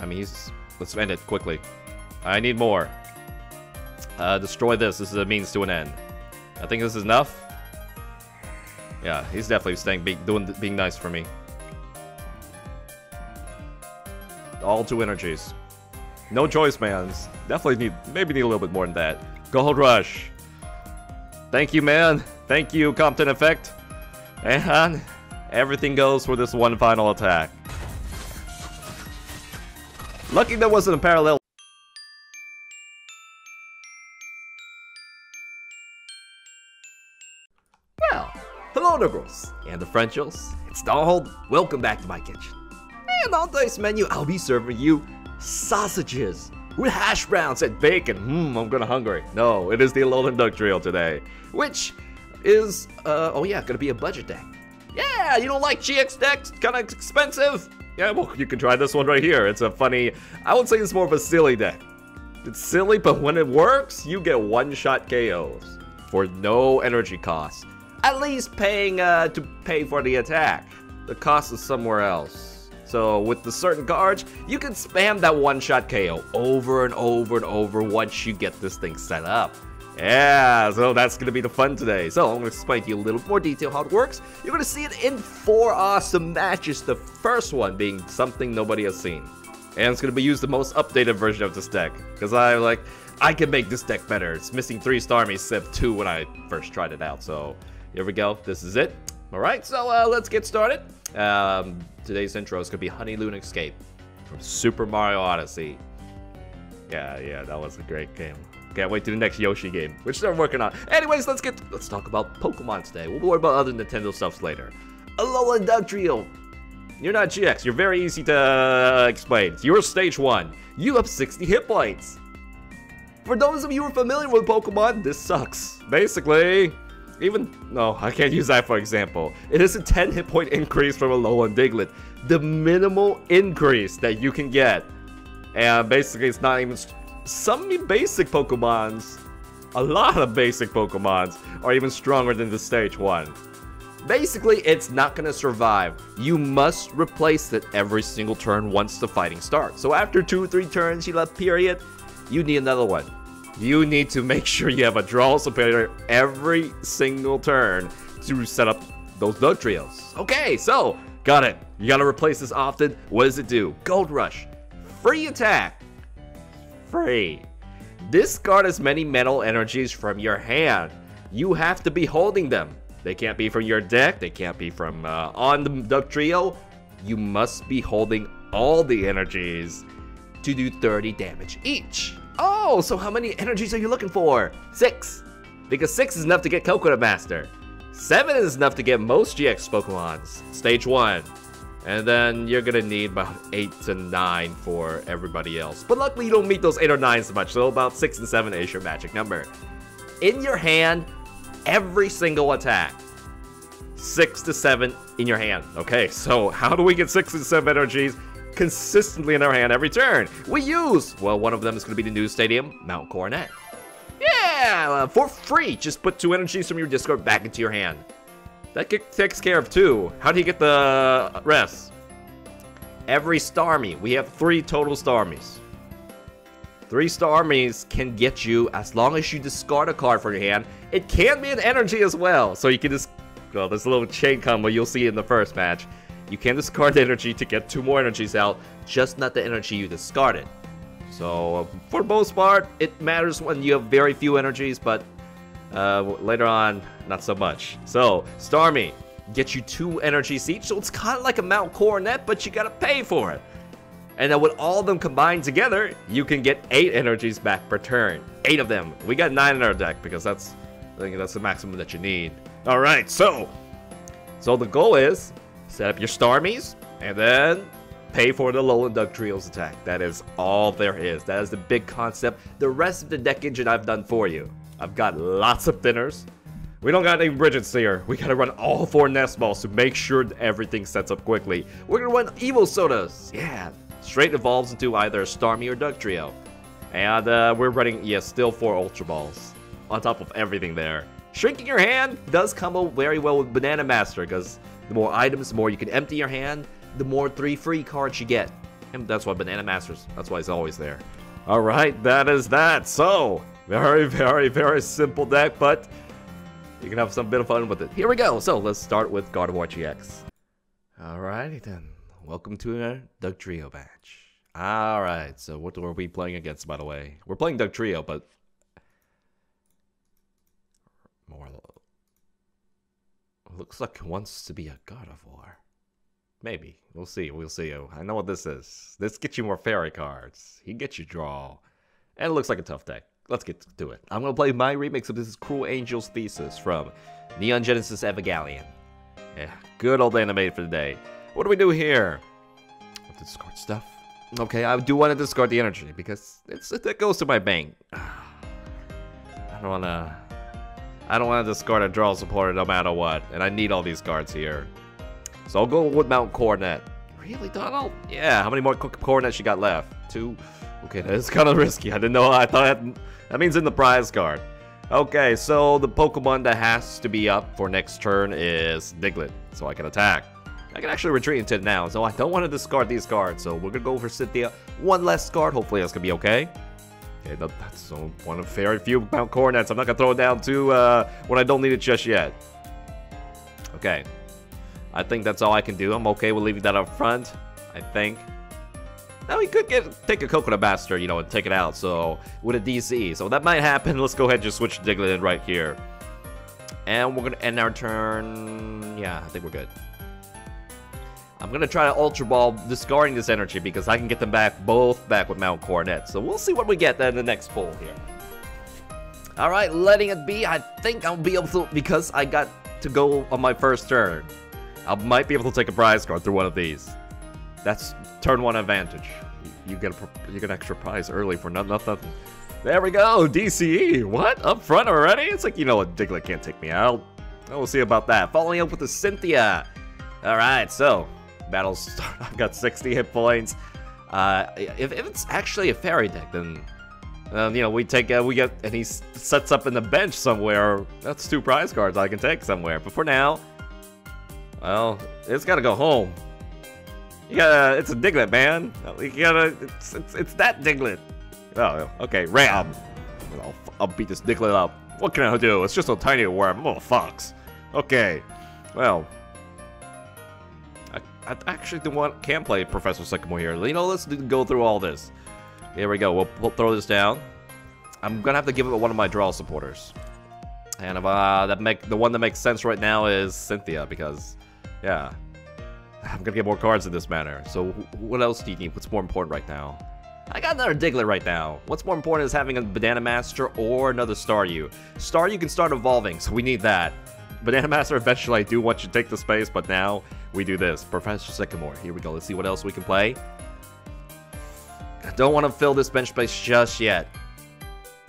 I mean, he's... Let's end it quickly. I need more. Uh, destroy this. This is a means to an end. I think this is enough. Yeah, he's definitely staying, be, doing, being nice for me. All two energies. No choice, man. Definitely need, maybe need a little bit more than that. Gold Rush. Thank you, man. Thank you, Compton Effect. And everything goes for this one final attack. Lucky there wasn't a parallel. Well, hello Negroes and the Frenchos. It's Donald. Welcome back to my kitchen. And on today's menu, I'll be serving you sausages with hash browns and bacon. Hmm, I'm gonna hungry. No, it is the Alolan Dugtrio today, which is, uh, oh yeah, gonna be a budget deck. Yeah, you don't like GX decks? Kinda expensive? Yeah, well, you can try this one right here. It's a funny, I would say it's more of a silly deck. It's silly, but when it works, you get one-shot KOs for no energy cost. At least paying uh, to pay for the attack. The cost is somewhere else. So with the certain cards, you can spam that one-shot KO over and over and over once you get this thing set up. Yeah, so that's going to be the fun today. So I'm going to explain to you a little more detail how it works. You're going to see it in four awesome matches, the first one being something nobody has seen. And it's going to be used the most updated version of this deck. Because I like, I can make this deck better. It's missing three Starmies except two when I first tried it out. So here we go. This is it. Alright, so uh, let's get started. Um, today's intro is going to be Honeylune Escape from Super Mario Odyssey. Yeah, yeah, that was a great game. Can't wait to the next Yoshi game, which they're working on. Anyways, let's get let's talk about Pokemon today. We'll worry about other Nintendo stuffs later. Alola Dugtrio. You're not GX. You're very easy to uh, explain. You're stage one. You have 60 hit points. For those of you who are familiar with Pokemon, this sucks. Basically, even no, I can't use that for example. It is a 10 hit point increase from a Alolan Diglett, the minimal increase that you can get. And basically, it's not even some basic Pokemons, a lot of basic Pokemons, are even stronger than the stage 1. Basically, it's not going to survive. You must replace it every single turn once the fighting starts. So after 2 or 3 turns you left period, you need another one. You need to make sure you have a draw superior every single turn to set up those Dugtrios. Okay, so, got it. You gotta replace this often. What does it do? Gold Rush. Free attack free. Discard as many metal energies from your hand. You have to be holding them. They can't be from your deck, they can't be from uh, on the trio You must be holding all the energies to do 30 damage each. Oh, so how many energies are you looking for? Six. Because six is enough to get Coconut Master. Seven is enough to get most GX Pokemons. Stage one. And then you're gonna need about 8 to 9 for everybody else. But luckily you don't meet those 8 or 9 so much, so about 6 and 7 is your magic number. In your hand, every single attack. 6 to 7 in your hand. Okay, so how do we get 6 and 7 energies consistently in our hand every turn? We use, well, one of them is gonna be the new stadium, Mount Coronet. Yeah, uh, for free, just put 2 energies from your discard back into your hand. That takes care of two. How do you get the rest? Every Starmie. We have three total Starmies. Three Starmies can get you as long as you discard a card from your hand. It can be an energy as well. So you can just, well, there's a little chain combo you'll see in the first match. You can discard the energy to get two more energies out, just not the energy you discarded. So for most part, it matters when you have very few energies, but uh, later on, not so much. So, Starmie, get you two energies each, so it's kind of like a Mount Coronet, but you gotta pay for it. And then with all of them combined together, you can get 8 energies back per turn. 8 of them. We got 9 in our deck, because that's, I think that's the maximum that you need. Alright, so, so the goal is, set up your Starmies, and then pay for the Alolan Dugtrio's attack. That is all there is. That is the big concept. The rest of the deck engine I've done for you. I've got lots of thinners. We don't got any Brigettes here. We gotta run all four nest balls to make sure everything sets up quickly. We're gonna run Evosodas. Yeah, straight evolves into either Starmie or Dugtrio. And uh, we're running, yeah, still four Ultra Balls. On top of everything there. Shrinking your hand does come very well with Banana Master, because the more items, the more you can empty your hand, the more three free cards you get. And that's why Banana Masters, that's why he's always there. Alright, that is that. So, very, very, very simple deck, but you can have some bit of fun with it. Here we go. So, let's start with Gardevoir GX. Alrighty then. Welcome to our Dugtrio match. Alright, so what are we playing against, by the way? We're playing Duck Dugtrio, but... More... Looks like he wants to be a Gardevoir. Maybe. We'll see. We'll see. I know what this is. This gets you more fairy cards. He gets you draw. And it looks like a tough deck. Let's get to it. I'm to play my remix of this is Cruel Angel's Thesis from Neon Genesis Evangelion. Yeah, good old anime for the day. What do we do here? Discard stuff. Okay, I do want to discard the energy because it's that goes to my bank. I don't want to... I don't want to discard a draw supporter no matter what, and I need all these cards here. So I'll go with Mount Coronet. Really, Donald? Yeah, how many more Coronets you got left? Two? Okay, that's kind of risky. I didn't know. I thought that, that means in the prize card. Okay, so the Pokemon that has to be up for next turn is Diglett, so I can attack. I can actually retreat into it now, so I don't want to discard these cards. So we're to go for Cynthia. One less card. Hopefully that's to be okay. Okay, that's one of very few Mount Coronets. I'm not to throw it down too uh, when I don't need it just yet. Okay, I think that's all I can do. I'm okay with leaving that up front, I think. Now he could get take a Coconut Master, you know, and take it out, so with a DC. So that might happen. Let's go ahead and just switch Diglett in right here. And we're gonna end our turn. Yeah, I think we're good. I'm gonna try to Ultra Ball discarding this energy because I can get them back both back with Mount Coronet. So we'll see what we get then in the next pull here. Alright, letting it be. I think I'll be able to because I got to go on my first turn. I might be able to take a prize card through one of these. That's turn one advantage. You, get a, you get extra prize early for nothing. There we go, DCE. What? Up front already? It's like, you know what, Diglett can't take me out. We'll see about that. Following up with the Cynthia. Alright, so, battles start. I've got 60 hit points. Uh, if, if it's actually a fairy deck, then um, you know, we take, uh, we get, and he sets up in the bench somewhere. That's two prize cards I can take somewhere. But for now, well, it's gotta go home. You gotta, it's a Diglett, man. You gotta, it's, it's, it's that Diglett. Oh, okay, Ram. I'll, I'll beat this Diglett up. What can I do? It's just a tiny worm. Oh, fox. Okay, well. I, I actually do want, can play Professor Sycamore here. You know, let's go through all this. Here we go. We'll, we'll throw this down. I'm gonna have to give it one of my draw supporters. And uh, that make the one that makes sense right now is Cynthia because yeah. I'm gonna get more cards in this manner. So what else do you need? What's more important right now? I got another Diglett right now. What's more important is having a Banana Master or another Staryu. Staryu can start evolving, so we need that. Banana Master eventually I do want you to take the space, but now we do this. Professor Sycamore. Here we go. Let's see what else we can play. I don't want to fill this bench space just yet.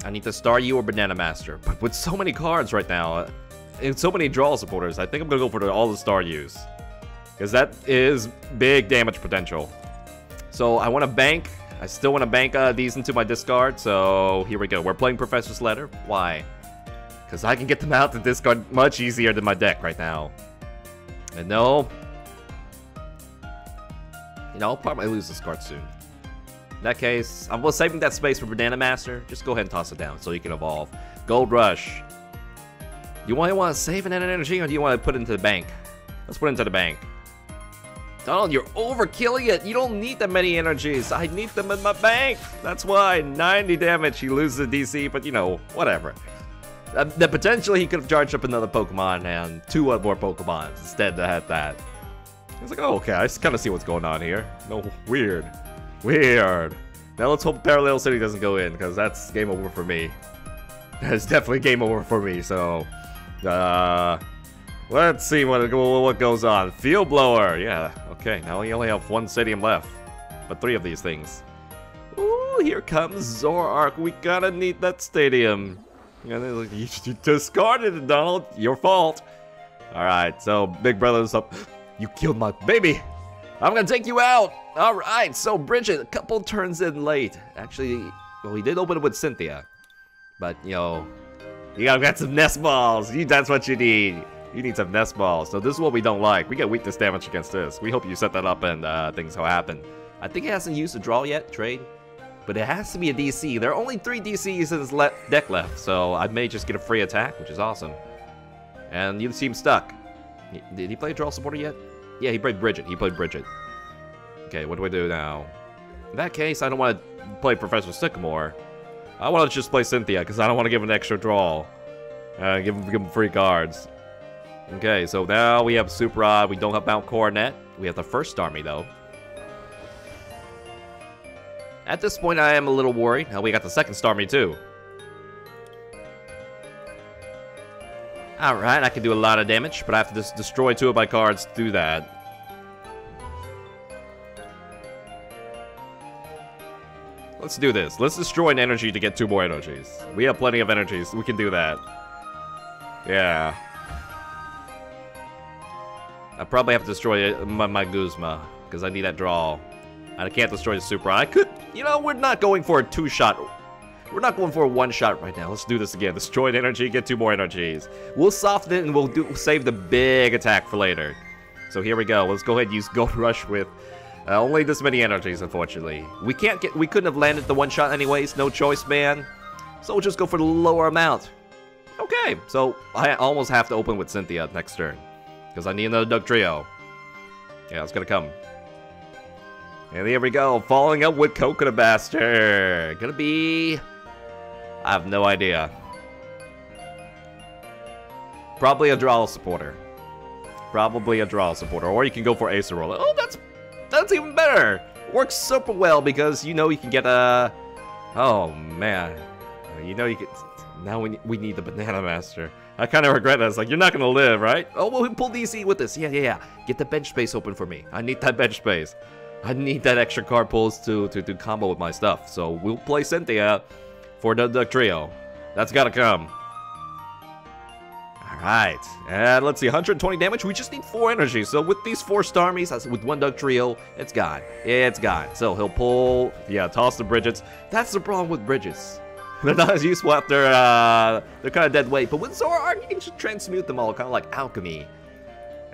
I need to Staryu or Banana Master. But with so many cards right now, uh, and so many draw supporters, I think I'm gonna go for all the Star Staryus. Because that is big damage potential. So I want to bank. I still want to bank uh, these into my discard. So here we go. We're playing Professor's Letter. Why? Because I can get them out to discard much easier than my deck right now. And no. You know, I'll probably lose this card soon. In that case, I'm saving that space for Banana Master. Just go ahead and toss it down so you can evolve. Gold Rush. You want, you want to save an energy or do you want to put it into the bank? Let's put it into the bank. Donald, you're overkilling it. You don't need that many energies. I need them in my bank. That's why 90 damage. He loses the DC, but you know, whatever. Uh, potentially he could have charged up another Pokemon and two more Pokemon instead to have that. It's like, oh, okay, I just kind of see what's going on here. No, weird. Weird. Now let's hope Parallel City doesn't go in, because that's game over for me. That's definitely game over for me, so... Uh, let's see what what goes on. Field blower, yeah. Okay, now we only have one stadium left, but three of these things. Ooh, here comes Zoroark. We gotta need that stadium. You discarded it, Donald. Your fault. All right, so Big Brother's up. You killed my baby. I'm gonna take you out. All right, so Brigette, a couple turns in late. Actually, well, we did open it with Cynthia, but you know, you gotta get some nest balls. That's what you need. You need some nest balls. So this is what we don't like. We get weakness damage against this. We hope you set that up and uh, things will happen. I think it hasn't used a draw yet, trade. But it has to be a DC. There are only three DCs in his le deck left, so I may just get a free attack, which is awesome. And you seem stuck. Did he play a draw supporter yet? Yeah, he played Brigette. He played Brigette. Okay, what do I do now? In that case, I don't want to play Professor Sycamore. I want to just play Cynthia, because I don't want to give an extra draw. Uh, give him, give him free cards. Okay, so now we have Super Rod. We don't have Mount Coronet. We have the first Starmie, though. At this point, I am a little worried. Now we got the second Starmie, too. Alright, I can do a lot of damage, but I have to just destroy two of my cards to do that. Let's do this. Let's destroy an energy to get two more energies. We have plenty of energies. We can do that. Yeah. I probably have to destroy my, my Guzma, because I need that draw. I can't destroy the Super. I could, you know, we're not going for a two-shot. We're not going for a one-shot right now. Let's do this again. Destroy an energy, get two more energies. We'll soften it and we'll do save the big attack for later. So here we go. Let's go ahead and use Gold Rush with uh, only this many energies, unfortunately. We can't get, we couldn't have landed the one shot anyways, no choice, man. So we'll just go for the lower amount. Okay, so I almost have to open with Cynthia next turn. Because I need another Dugtrio. Yeah, it's gonna come. And here we go, following up with Coconut Master. Gonna be... I have no idea. Probably a draw supporter. Probably a draw supporter. Or you can go for Acerola. Oh, that's that's even better! Works super well because you know you can get a... Oh, man. You know you can... Now we, we need the Banana Master. I kind of regret that. It's like, you're not going to live, right? Oh, well, we pull DC with this. Yeah, yeah, yeah. Get the bench space open for me. I need that bench space. I need that extra card pulls to, to, to combo with my stuff. So we'll play Cynthia for the Dugtrio. That's gotta come. Alright, and let's see, 120 damage, we just need 4 energy, so with these 4 Starmies, with one Dugtrio, it's gone. Yeah, It's gone. So he'll pull, yeah, toss the Brigettes. That's the problem with Brigettes. They're not as useful after, uh, they're kind of dead weight, but with Zoroark, you can just transmute them all, kind of like alchemy.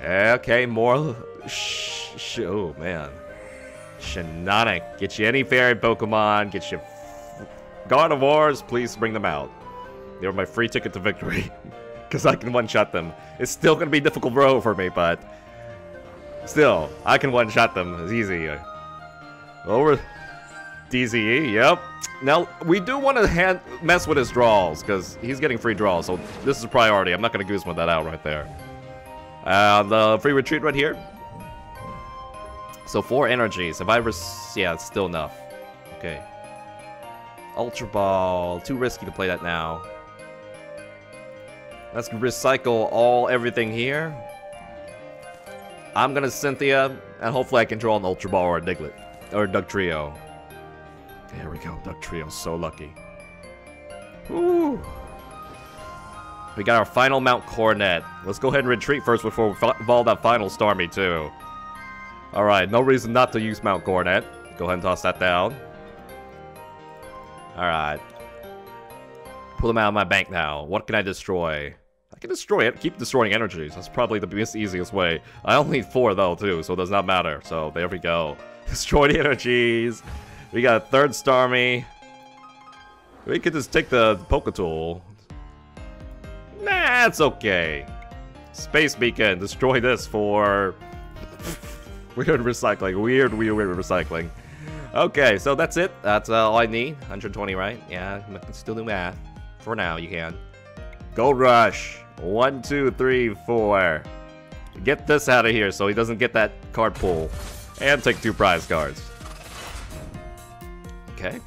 Okay, more, sh, sh oh man. Shiinotic, get you any fairy Pokemon, get you Gardevoirs, please bring them out. They were my free ticket to victory. because I can one-shot them. It's still going to be a difficult row for me, but still, I can one-shot them. It's easy. Over DCE, yep. Now, we do want to mess with his draws, because he's getting free draws, so this is a priority. I'm not going to Guzma that out right there. Uh, the free retreat right here. So, four energies. If I... Yeah, it's still enough. Okay. Ultra Ball. Too risky to play that now. Let's recycle all everything here. I'm gonna Cynthia, and hopefully I can draw an Ultra Ball or a Diglett. Or a Dugtrio. There we go, Dugtrio, so lucky. Woo! We got our final Mount Coronet. Let's go ahead and retreat first before we fall that final Starmie, too. Alright, no reason not to use Mount Coronet. Go ahead and toss that down. Alright. Pull them out of my bank now. What can I destroy? I can destroy it, keep destroying energies. That's probably the easiest way. I only need four though too, so it does not matter. So there we go. Destroy the energies. We got a third Starmie. We could just take the Tool. Nah, it's okay. Space Beacon, destroy this for weird recycling. Weird, weird, weird recycling. Okay, so that's it. That's uh, all I need. 120, right? Yeah, I can still do math. For now, you can. Gold Rush. One, two, three, four. Get this out of here so he doesn't get that card pull. And take two prize cards. Okay.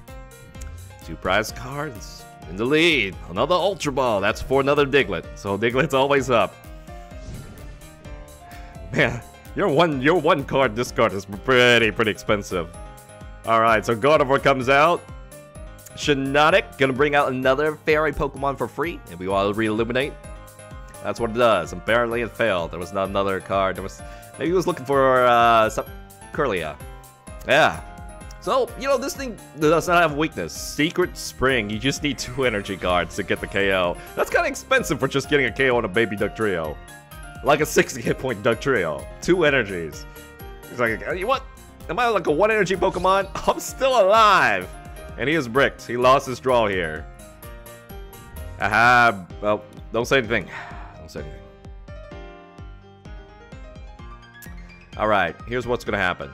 Two prize cards. In the lead. Another Ultra Ball. That's for another Diglett. So Diglett's always up. Man, your one your one card discard is pretty, pretty expensive. Alright, so Gardevoir comes out. Shiinotic, gonna bring out another fairy Pokemon for free, and we to re-illuminate. That's what it does. Apparently it failed. There was not another card. There was maybe he was looking for uh some Kirlia. Yeah. So, you know, this thing does not have weakness. Secret Spring. You just need two energy cards to get the KO. That's kind of expensive for just getting a KO on a baby Dugtrio. Like a 60 hit point Dugtrio. Two energies. He's like, you what? Am I like a one energy Pokemon? I'm still alive! And he is bricked. He lost his draw here. Aha. Well, don't say anything. Don't say anything. Alright, here's what's gonna happen.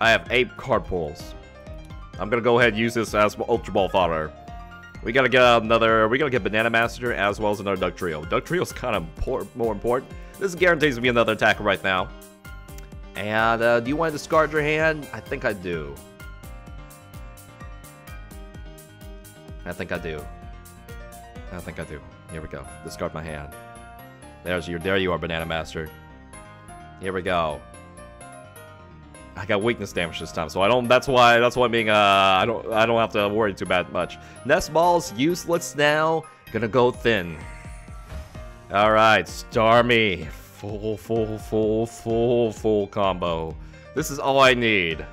I have eight card pulls. I'm gonna go ahead and use this as Ultra Ball fodder. We gotta get another, we gotta get Banana Master as well as another Dugtrio. Duck Trio's kind of more important. This guarantees be another attacker right now. And uh, do you want to discard your hand? I think I do. I think I do. I think I do. Here we go. Discard my hand. There's your. There you are, Banana Master. Here we go. I got weakness damage this time, so I don't. That's why. That's why I'm being. Uh, I don't. I don't have to worry too bad much. Nest ball's useless now. Gonna go thin. All right, Starmie. Full, full, full, full, full combo. This is all I need.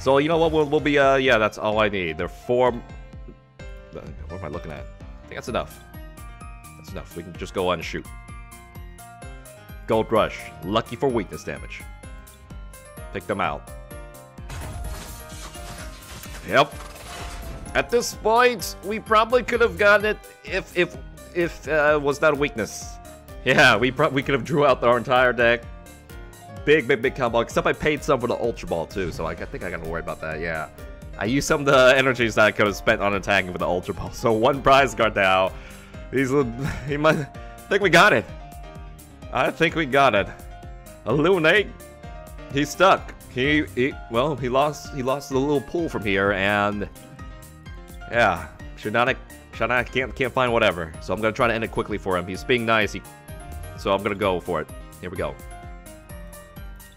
So you know what? We'll, we'll be. Uh, yeah, that's all I need. They're four. What am I looking at? I think that's enough. That's enough. We can just go on and shoot. Gold Rush. Lucky for weakness damage. Pick them out. Yep. At this point, we probably could have gotten it if if if uh, was that a weakness. Yeah, we we could have drew out our entire deck. Big, big, big combo. Except I paid some for the Ultra Ball too, so I, I think I gotta worry about that. Yeah. I used some of the energies that I could have spent on attacking with the Ultra Ball. So one prize card now. He's he might I think we got it. I think we got it. Illuminate. He's stuck. He, he well, he lost he lost the little pull from here and yeah, Shanana Shanana can't can't find whatever. So I'm gonna try to end it quickly for him. He's being nice. He, so I'm gonna go for it. Here we go.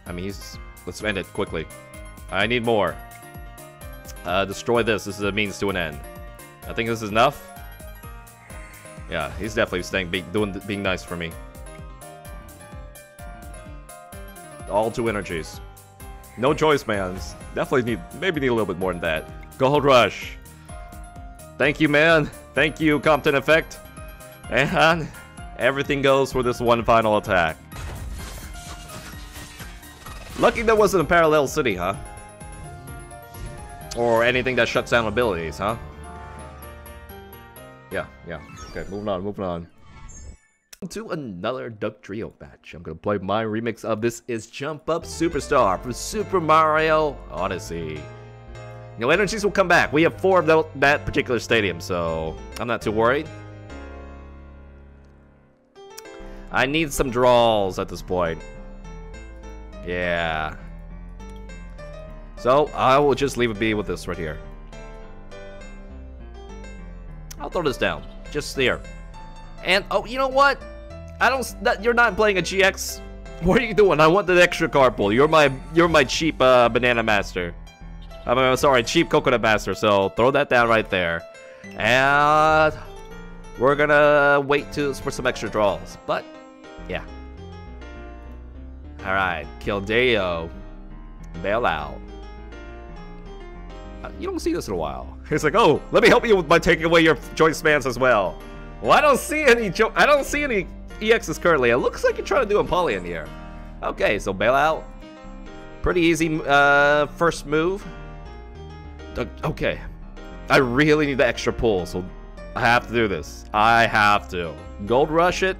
I mean, he's let's end it quickly. I need more. Uh, destroy this. This is a means to an end. I think this is enough. Yeah, he's definitely staying, be, doing, being nice for me. All two energies. No choice, mans. Definitely need, maybe need a little bit more than that. Gold Rush. Thank you, man. Thank you, Compton Effect. And everything goes for this one final attack. Lucky that wasn't a parallel city, huh? Or anything that shuts down abilities, huh? Yeah, yeah. Okay, moving on, moving on. To another Dugtrio match. I'm gonna play my remix of this is Jump Up Superstar from Super Mario Odyssey. Know, energies will come back. We have four of that particular stadium, so I'm not too worried. I need some draws at this point. Yeah. So, I will just leave it be with this right here. I'll throw this down. Just there. And, oh, you know what? I don't, that, you're not playing a GX. What are you doing? I want the extra carpool. You're my, you're my cheap, uh, banana master. I'm uh, sorry, cheap coconut master. So, throw that down right there. And, we're gonna wait to, for some extra draws. But, yeah. Alright, Keldeo. Bail out. Uh, you don't see this in a while. He's like, oh, let me help you with by taking away your choice bands as well. Well, I don't see any I don't see any EXs currently. It looks like you're trying to do Empoleon here. Okay, so bail out. Pretty easy uh, first move. Okay. I really need the extra pull, so I have to do this. I have to. Gold Rush it.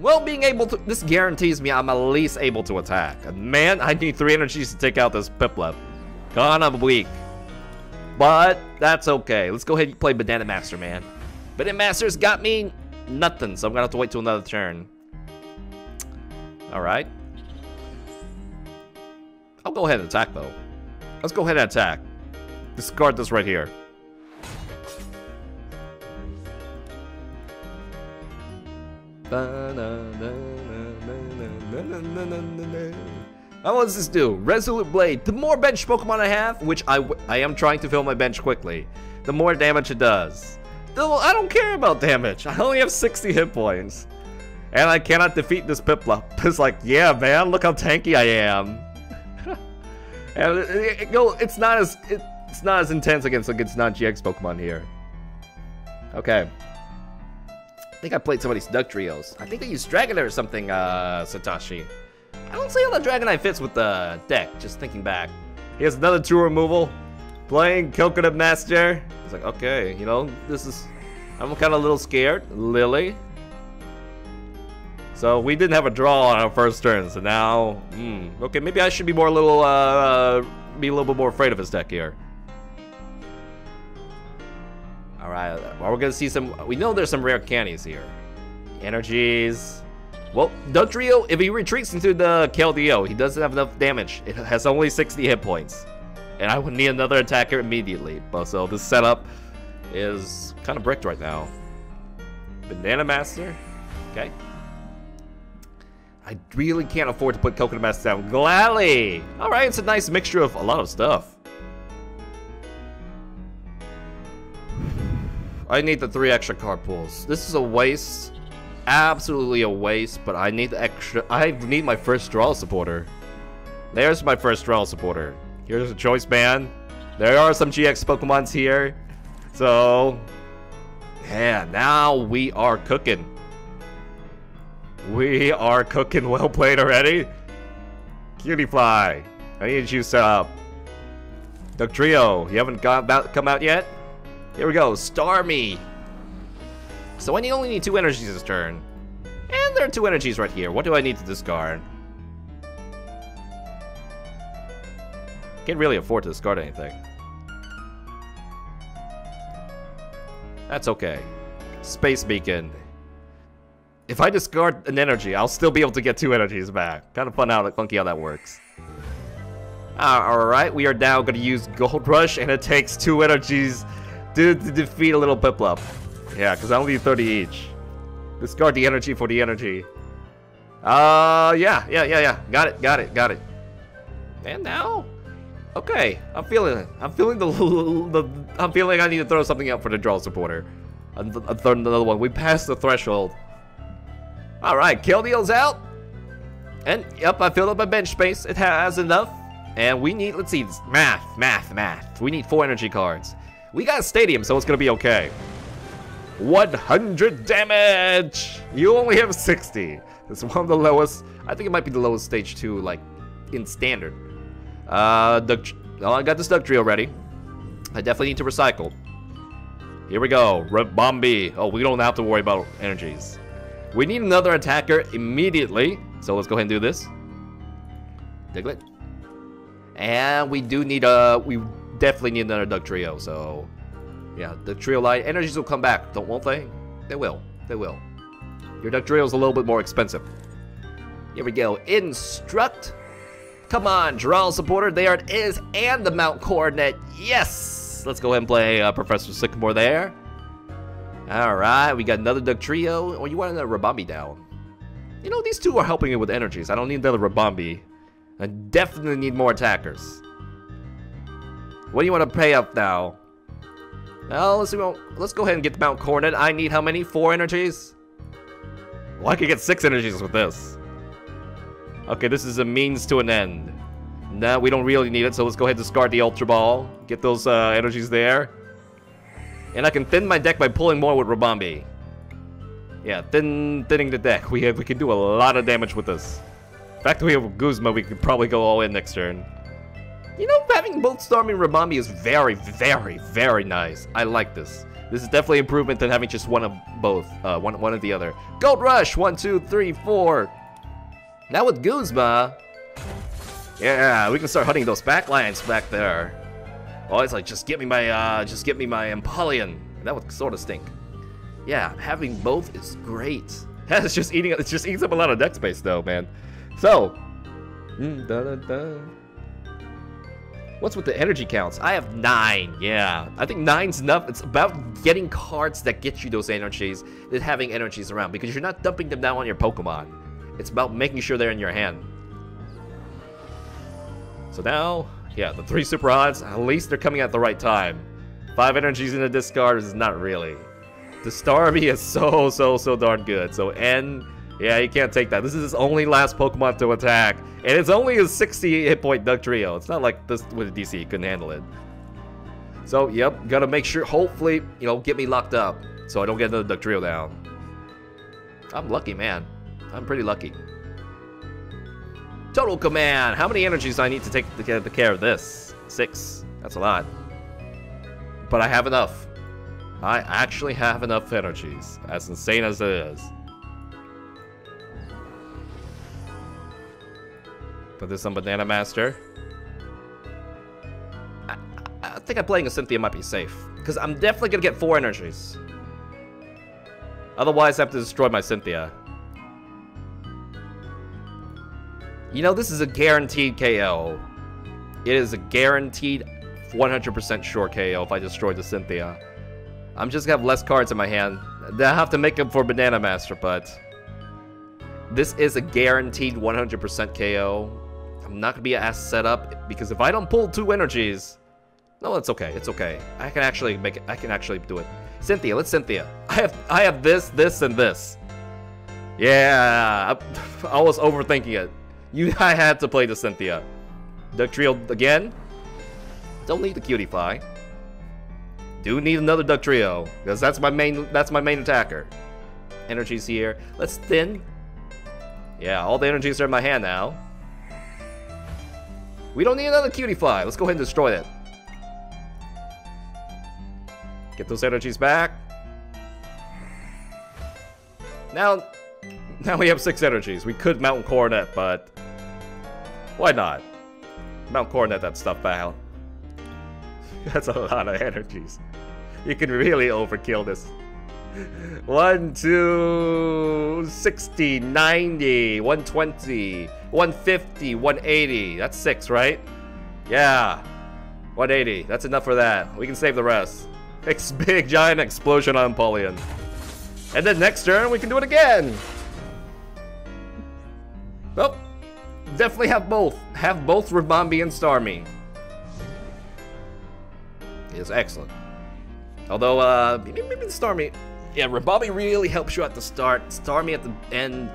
Well, being able to... This guarantees me I'm at least able to attack. Man, I need three energies to take out this Piplup. God, I'm weak. But that's okay. Let's go ahead and play Banana Master, man. Banana Master's got me nothing, so I'm to have to wait till another turn. Alright. I'll go ahead and attack, though. Let's go ahead and attack. Discard this right here. How does this do? Resolute Blade. The more bench Pokemon I have, which I, I am trying to fill my bench quickly, the more damage it does. I don't care about damage. I only have 60 hit points. And I cannot defeat this Piplup. It's like, yeah, man, look how tanky I am. and it, it, it, no, it's not as it, it's not as intense against against non-GX Pokemon here. Okay. I think I played some of these Dugtrios. I think they used Dragonite or something, uh, Satoshi. I don't see how the Dragonite fits with the deck, just thinking back. He has another two removal. Playing Coconut Master. It's like, okay, you know, this is... I'm kind of a little scared. Lillie. So we didn't have a draw on our first turn, so now... Hmm, okay, maybe I should be more a little, uh, be a little bit more afraid of his deck here. Alright, well, we're gonna see some... We know there's some rare candies here. Energies... Well, Dugtrio, if he retreats into the Keldeo, he doesn't have enough damage. It has only 60 hit points. And I would need another attacker immediately. But so this setup is kind of bricked right now. Banana Master. Okay. I really can't afford to put Coconut Master down. Gladly! Alright, it's a nice mixture of a lot of stuff. I need the three extra card pulls. This is a waste. Absolutely a waste, but I need the extra... I need my first draw supporter. There's my first draw supporter. Here's a choice band. There are some GX Pokemons here. So, yeah, now we are cooking. We are cooking well played already. Cutiefly, I need you set up. trio you haven't got about, come out yet? Here we go, Starmie. So I only need two energies this turn. And there are two energies right here. What do I need to discard? Can't really afford to discard anything. That's okay. Space Beacon. If I discard an energy, I'll still be able to get two energies back. Kind of fun how funky how that works. Uh, Alright, we are now going to use Gold Rush, and it takes two energies to, to defeat a little Piplup. Yeah, because I only need 30 each. Discard the energy for the energy. Uh, yeah, yeah, yeah, yeah. Got it, got it, got it. And now, okay, I'm feeling it. I'm feeling the, the I'm feeling I need to throw something out for the draw supporter. I'm throwing Another one. We passed the threshold. All right, Keldeo's out. And yep, I filled up my bench space. It has enough. And we need, let's see, math, math, math. We need four energy cards. We got a stadium, so it's gonna be okay. 100 damage! You only have 60. It's one of the lowest. I think it might be the lowest stage 2, like, in standard. Uh, Duck, oh, I got this Dugtrio already. I definitely need to recycle. Here we go. Bombi. Oh, we don't have to worry about energies. We need another attacker immediately. So let's go ahead and do this. Diglett. And we do need a... We definitely need another Dugtrio, so... Yeah, the trio light energies will come back, don't won't they? They will. They will. Your Dugtrio is a little bit more expensive. Here we go. Instruct. Come on, Draw supporter. There it is, and the Mount Coronet. Yes! Let's go ahead and play uh, Professor Sycamore there. Alright, we got another Dugtrio. Oh, you want another Ribombee down. You know, these two are helping me with energies. I don't need another Ribombee. I definitely need more attackers. What do you want to pay up now? Well, let's, let's go ahead and get the Mount Coronet. I need how many? Four energies? Well, I could get six energies with this. Okay, this is a means to an end. Nah, we don't really need it, so let's go ahead and discard the Ultra Ball. Get those uh, energies there. And I can thin my deck by pulling more with Ribombee. Yeah, thin, thinning the deck. We have, we can do a lot of damage with this. In fact, we have Guzma, we could probably go all in next turn. You know, having both Starmie and Ribombee is very, very, very nice. I like this. This is definitely improvement than having just one of both, uh, one, one of the other. Gold Rush, one, two, three, four. Now with Guzma, yeah, we can start hunting those backlines back there. Oh, it's like, just get me my, uh, just get me my Empoleon. That would sort of stink. Yeah, having both is great. it's just eating, it just eats up a lot of deck space though, man. So, mm, da, da, da. What's with the energy counts? I have nine, yeah. I think nine's enough. It's about getting cards that get you those energies than having energies around because you're not dumping them down on your Pokemon. It's about making sure they're in your hand. So now, yeah, the three super rods, at least they're coming at the right time. Five energies in the discard is not really. The Starmie is so, so, so darn good. So N yeah, you can't take that. This is his only last Pokemon to attack. And it's only a 60 hit point Dugtrio. It's not like this with DC, he couldn't handle it. So, yep, gotta make sure, hopefully, you know, get me locked up. So I don't get another Dugtrio down. I'm lucky, man. I'm pretty lucky. Total command. How many energies do I need to take to the care of this? Six. That's a lot. But I have enough. I actually have enough energies. As insane as it is. Put this on Banana Master. I, I think I'm playing a Cynthia might be safe. Because I'm definitely going to get four energies. Otherwise, I have to destroy my Cynthia. You know, this is a guaranteed KO. It is a guaranteed 100% sure KO if I destroy the Cynthia. I'm just gonna have less cards in my hand. I have to make up for Banana Master, but... This is a guaranteed 100% KO. I'm not gonna be as set up, because if I don't pull two energies... No, it's okay, it's okay. I can actually make it, I can actually do it. Cynthia, let's Cynthia. I have, I have this, this, and this. Yeah, I, I was overthinking it. You, I had to play the Cynthia. Dugtrio again. Don't need the Cutiefly. Do need another Dugtrio, because that's my main that's my main attacker. Energies here. Let's thin. Yeah, all the energies are in my hand now. We don't need another Cutiefly. Let's go ahead and destroy it. Get those energies back. Now, now we have six energies. We could Mountain Coronet, but why not? Mount Coronet that stuff back. That's a lot of energies. You can really overkill this. 1, 2, 60, 90, 120, 150, 180. That's 6, right? Yeah. 180. That's enough for that. We can save the rest. Ex big giant explosion on Empoleon. And then next turn, we can do it again. Well, definitely have both. Have both Ribombee and Starmie. Is excellent. Although, uh, Starmie. Yeah, Ribombee really helps you at the start. Starmie at the end.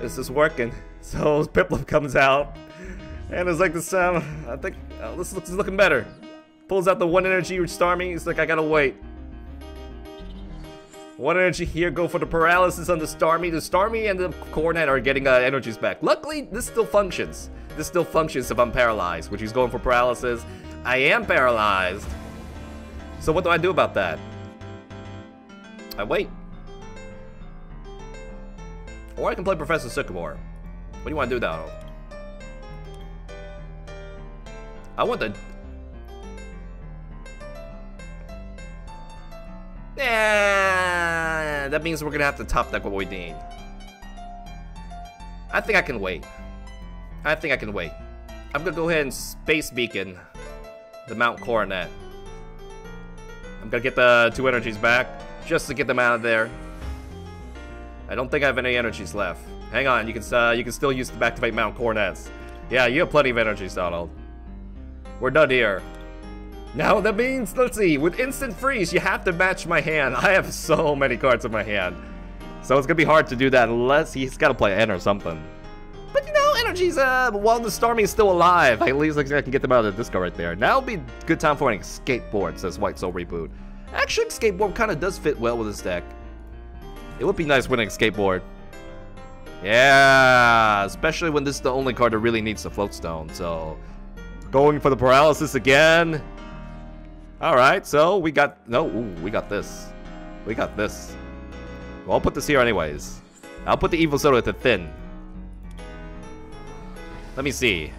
This is working. So Piplup comes out, and it's like this. Um, I think uh, this looks looking better. Pulls out the one energy Starmie. He's like, I gotta wait. One energy here, go for the paralysis on the Starmie. The Starmie and the Coronet are getting uh, energies back. Luckily, this still functions. This still functions if I'm paralyzed, which he's going for paralysis. I am paralyzed. So what do I do about that? I wait. Or I can play Professor Sycamore. What do you want to do, Donald? I want the Yeah, that means we're gonna have to top deck what we need. I think I can wait. I think I can wait. I'm gonna go ahead and Space Beacon the Mount Coronet. I'm gonna get the two energies back just to get them out of there. I don't think I have any energies left. Hang on, you can uh, you can still use the activate Mount Coronets. Yeah, you have plenty of energies, Donald. We're done here. Now that means, let's see, with instant freeze, you have to match my hand. I have so many cards in my hand. So it's gonna be hard to do that unless he's gotta play N or something. But you know, energies, uh, while the Starmie is still alive, at least I can get them out of the disco right there. Now would be good time for an skateboard, says White Soul Reboot. Actually, skateboard kind of does fit well with this deck. It would be nice winning skateboard. Yeah, especially when this is the only card that really needs the float stone, so... Going for the paralysis again. Alright, so we got... No, ooh, we got this. We got this. Well, I'll put this here anyways. I'll put the Evosoda to thin. Let me see.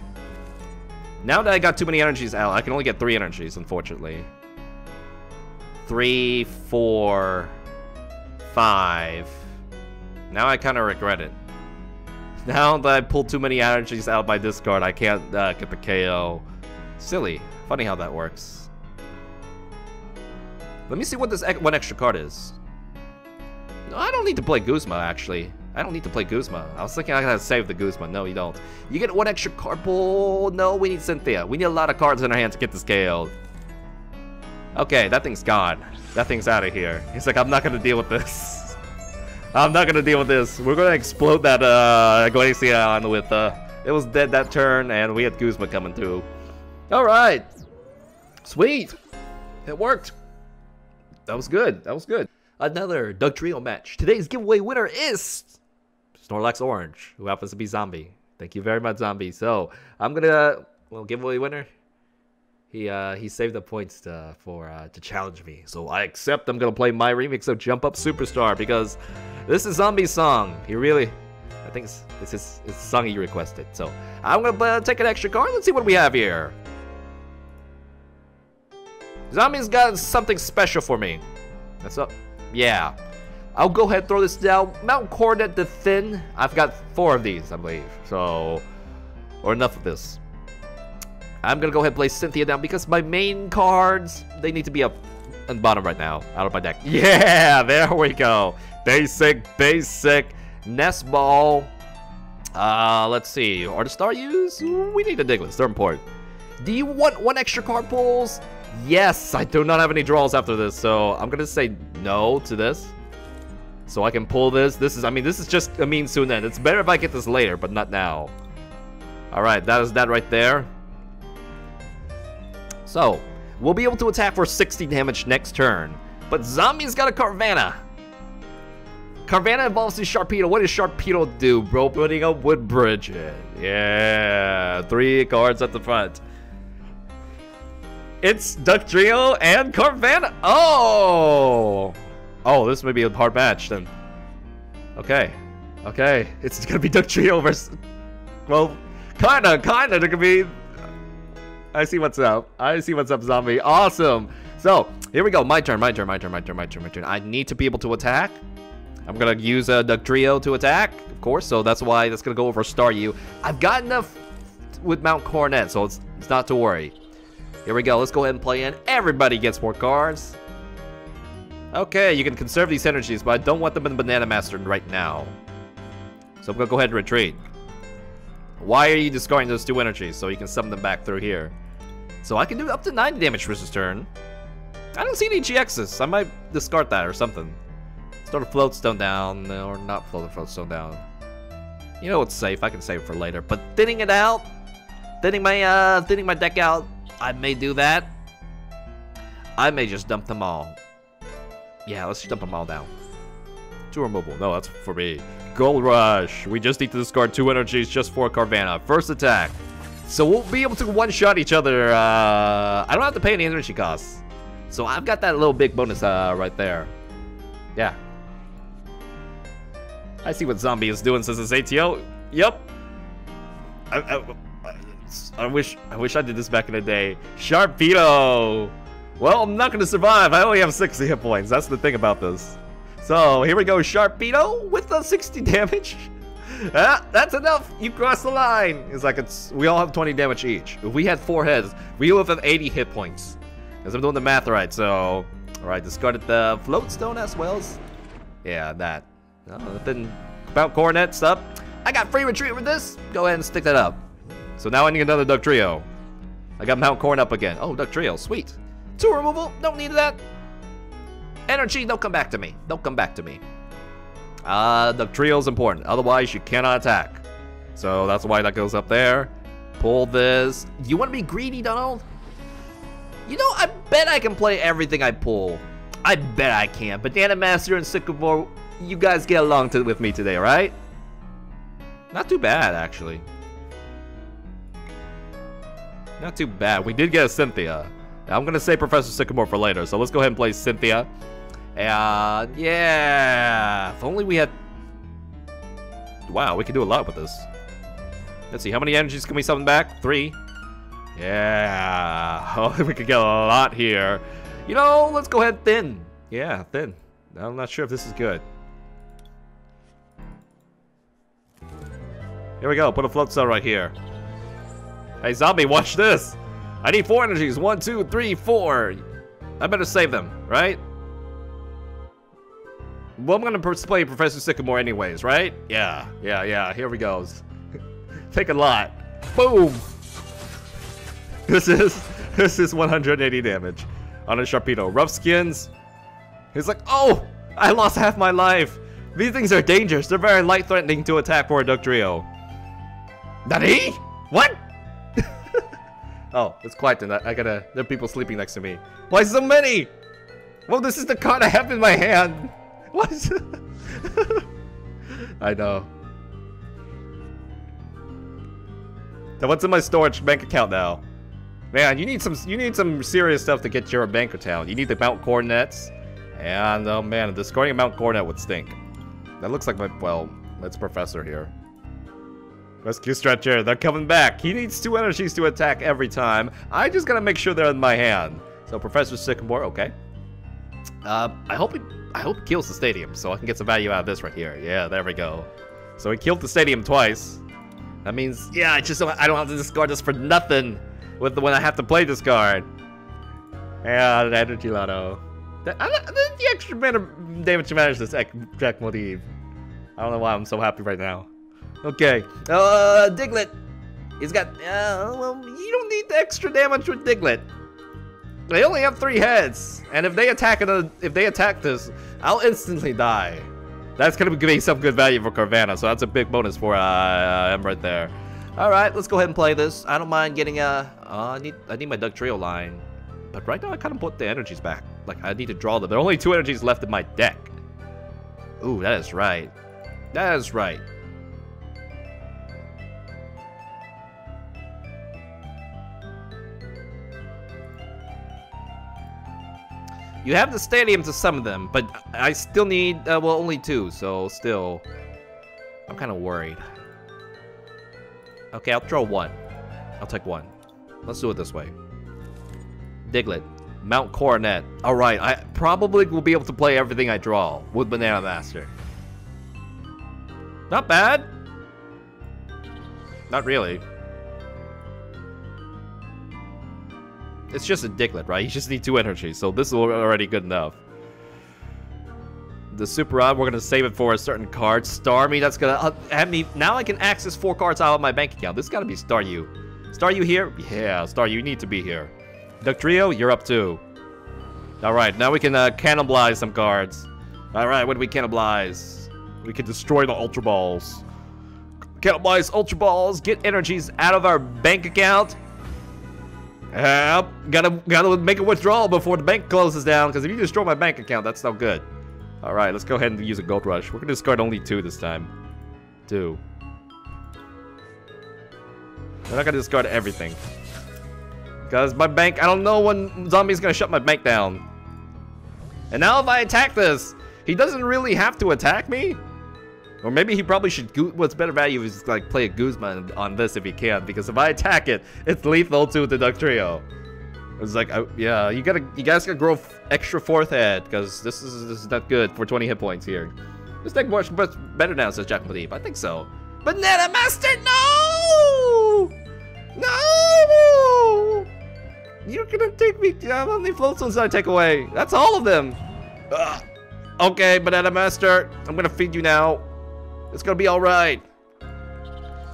Now that I got too many energies out, I can only get three energies, unfortunately. Three, four, five. Now I kind of regret it. Now that I pulled too many energies out of my discard, I can't uh, get the KO. Silly. Funny how that works. Let me see what this one extra card is. No, I don't need to play Guzma, actually. I don't need to play Guzma. I was thinking I gotta save the Guzma. No, you don't. You get one extra card pull. No, we need Cynthia. We need a lot of cards in our hand to get this KO'd. Okay, that thing's gone. That thing's out of here. He's like, I'm not gonna deal with this. I'm not gonna deal with this. We're gonna explode that uh Glaceon with uh it was dead that turn and we had Guzma coming through. Alright. Sweet. It worked. That was good. That was good. another Dugtrio match. Today's giveaway winner is Snorlax Orange, who happens to be Zombie. Thank you very much, Zombie. So I'm gonna well giveaway winner. He uh he saved the points to, for uh, to challenge me, so I accept. I'm gonna play my remix of Jump Up Superstar because this is Zombie's song. He really, I think it's it's it's the song he requested. So I'm gonna uh, take an extra card. Let's see what we have here. Zombie's got something special for me. That's up. Yeah. I'll go ahead and throw this down. Mount Coronet the Thin. I've got four of these, I believe. So, or enough of this. I'm gonna go ahead and play Cynthia down because my main cards, they need to be up the bottom right now, out of my deck. Yeah, there we go. Basic, basic, Nest Ball. Uh, let's see. Are the Staryus? We need the Digletts. They're important. Do you want one extra card pulls? Yes, I do not have any draws after this, so I'm gonna say no to this. So I can pull this. This is, I mean, this is just a mean soon end. It's better if I get this later, but not now. Alright, that is that right there. So, we'll be able to attack for 60 damage next turn. But Zombie's got a Carvanha. Carvanha evolves to Sharpedo. What does Sharpedo do, bro? Putting a wood bridge. Yeah, three cards at the front. It's Dugtrio and Carvanha. Oh! Oh, this may be a hard match then. Okay. Okay. It's gonna be Dugtrio versus... Well, kinda, kinda. They're gonna be... I see what's up. I see what's up, zombie. Awesome. So, here we go. My turn, my turn, my turn, my turn, my turn, my turn. I need to be able to attack. I'm gonna use uh, a Dugtrio to attack, of course, so that's why that's gonna go over Staryu. I've got enough with Mount Coronet, so it's, it's not to worry. Here we go. Let's go ahead and play in. Everybody gets more cards. Okay, you can conserve these energies, but I don't want them in Banana Master right now. So I'm gonna go ahead and retreat. Why are you discarding those two energies? So you can summon them back through here. So I can do up to 90 damage for this turn. I don't see any GXs. I might discard that or something. Start a floatstone down, or not float a floatstone down. You know it's safe. I can save it for later. But thinning it out, thinning my uh, thinning my deck out, I may do that. I may just dump them all. Yeah, let's just dump them all down. Two removal. No, that's for me. Gold Rush. We just need to discard two energies just for Carvanha. First attack. So we'll be able to one-shot each other. Uh, I don't have to pay any energy costs. So I've got that little big bonus uh, right there. Yeah. I see what Zombie is doing since it's ATO. Yep. I, I, I wish I wish I did this back in the day. Sharpedo! Well, I'm not gonna survive. I only have 60 hit points. That's the thing about this. So here we go, Sharpedo with the 60 damage. ah, that's enough. You crossed the line. It's like it's we all have 20 damage each. If we had four heads, we would have 80 hit points. Because I'm doing the math right. So, all right, discarded the float stone as well as yeah that. No, nothing about coronet stuff. I got free retreat with this. Go ahead and stick that up. So now I need another Dugtrio. I got Mount Coronet again. Oh, Dugtrio, sweet. Two removal, don't need that. Energy, don't come back to me. Don't come back to me. Uh, is important. Otherwise, you cannot attack. So that's why that goes up there. Pull this. You want to be greedy, Donald? You know, I bet I can play everything I pull. I bet I can. Banana Master and Sycamore, you guys get along to, with me today, right? Not too bad, actually. Not too bad. We did get a Cynthia. I'm going to say Professor Sycamore for later, so let's go ahead and play Cynthia. And yeah, if only we had... Wow, we can do a lot with this. Let's see, how many energies can we summon back? Three. Yeah, oh, we could get a lot here. You know, let's go ahead thin. Yeah, thin. I'm not sure if this is good. Here we go, put a float cell right here. Hey, zombie, watch this. I need four energies. One, two, three, four. I better save them, right? Well, I'm gonna play Professor Sycamore anyways, right? Yeah, yeah, yeah. Here we go. Take a lot. Boom. This is this is 180 damage on a Sharpedo. Rough skins. He's like, oh, I lost half my life. These things are dangerous. They're very light threatening to attack for a Dugtrio. Nani? What? Oh, it's quiet tonight. I gotta. There are people sleeping next to me. Why so many? Well, this is the card I have in my hand. What? I know. Now what's in my storage bank account now? Man, you need some you need some serious stuff to get your bank account. You need the Mount Coronets. And oh man, discarding a Mount Coronet would stink. That looks like my well, that's Professor here. Rescue Stretcher, they're coming back. He needs two energies to attack every time. I just gotta make sure they're in my hand. So Professor Sycamore, okay. Uh, I hope he, I hope he kills the stadium so I can get some value out of this right here. Yeah, there we go. So he killed the stadium twice. That means, yeah, I just don't, I don't have to discard this for nothing with the, when I have to play this card. Yeah, the energy lotto. The, the, extra mana damage to manage this Jack Medivh. I don't know why I'm so happy right now. Okay, uh, Diglett. He's got, uh, well, you don't need the extra damage with Diglett. They only have three heads, and if they attack it, if they attack this, I'll instantly die. That's gonna give me some good value for Carvanha, so that's a big bonus for uh, him right there. All right, let's go ahead and play this. I don't mind getting a. Uh, I need I need my Dugtrio line, but right now I kind of put the energies back. Like I need to draw them. There are only two energies left in my deck. Ooh, that is right. That is right. You have the stadium to summon them, but I still need, uh, well, only two, so still, I'm kind of worried. Okay, I'll throw one. I'll take one. Let's do it this way. Diglett, Mount Coronet. Alright, I probably will be able to play everything I draw with Banana Master. Not bad. Not really. It's just a Diglett, right? You just need two energies, so this is already good enough. The Super Rod, we're gonna save it for a certain card. Starmie, that's gonna uh, have me. Now I can access four cards out of my bank account. This gotta be Staryu. Staryu here? Yeah, Staryu, you need to be here. Dugtrio, you're up too. Alright, now we can uh, cannibalize some cards. Alright, what do we cannibalize? We can destroy the Ultra Balls. Cannibalize Ultra Balls, get energies out of our bank account. Yep, gotta gotta make a withdrawal before the bank closes down, because if you destroy my bank account, that's no good. Alright, let's go ahead and use a Gold Rush. We're gonna discard only two this time. Two. We're not gonna discard everything. Because my bank, I don't know when Zombie's gonna shut my bank down. And now if I attack this, he doesn't really have to attack me. Or maybe he probably should, Go- what's better value is like play a Guzma on this if he can, because if I attack it, it's lethal to the Dugtrio. It's like, uh, yeah, you gotta, you guys gotta grow extra fourth head, because this is, this is not good for 20 hit points here. This deck works better now, says Jack Medivh. I think so. Banana Master, no! No! You're gonna take me, how many floatstones I take away? That's all of them. Ugh. Okay, Banana Master, I'm gonna feed you now. It's gonna be alright.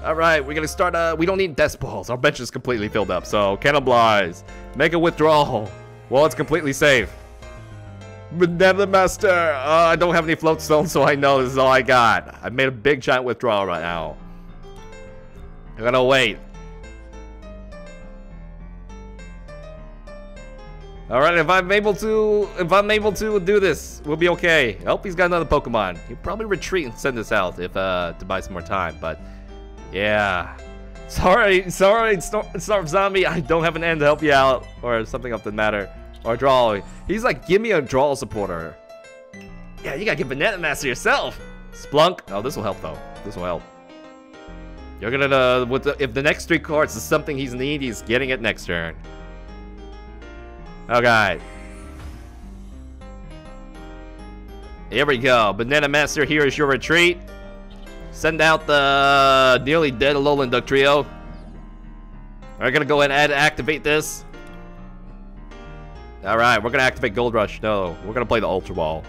Alright, we're gonna start, uh, we don't need death balls. Our bench is completely filled up, so cannibalize. Make a withdrawal. Well, it's completely safe. Banana Master! Uh, I don't have any float stones, so I know this is all I got. I made a big giant withdrawal right now. I'm gonna wait. Alright, if I'm able to if I'm able to do this, we'll be okay. Hope he's got another Pokemon. He'll probably retreat and send us out if uh to buy some more time, but yeah. Sorry, sorry, Snarf Zombie, I don't have an end to help you out, or something of the matter. Or draw. He's like, give me a draw supporter. Yeah, you gotta get Banana Master yourself. Splunk. Oh, this will help though. This will help. You're gonna, uh, with the, if the next three cards is something he's need, he's getting it next turn. Okay. Here we go. Banana Master, here is your retreat. Send out the nearly dead Alolan Dugtrio. We're gonna go and activate this. Alright, we're gonna activate Gold Rush. No, we're gonna play the Ultra Ball.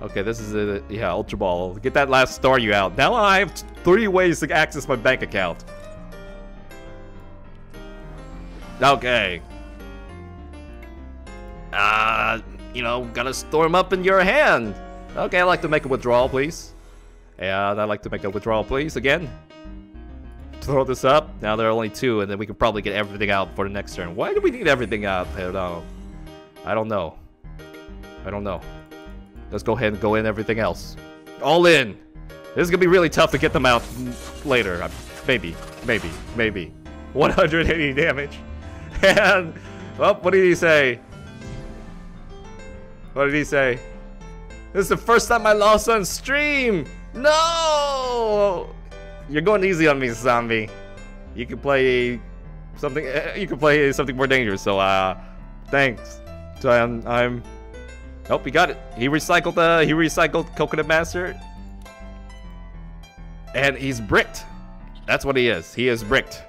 Okay, this is a, yeah, Ultra Ball. Get that last Staryu out. Now I have three ways to access my bank account. Okay. You know, gonna store them up in your hand. Okay, I'd like to make a withdrawal, please. And I'd like to make a withdrawal, please, again. Throw this up. Now there are only two, and then we can probably get everything out for the next turn. Why do we need everything out? I don't know. I don't know. I don't know. Let's go ahead and go in everything else. All in. This is gonna be really tough to get them out later. Uh, maybe, maybe, maybe. 180 damage. And, well, what did he say? What did he say? This is the first time I lost on stream! No! You're going easy on me, zombie. You can play something. Uh, you can play something more dangerous. So, uh, thanks. So I'm. I'm. Oh, he got it. He recycled. Uh, he recycled Coconut Master. And he's bricked. That's what he is. He is bricked.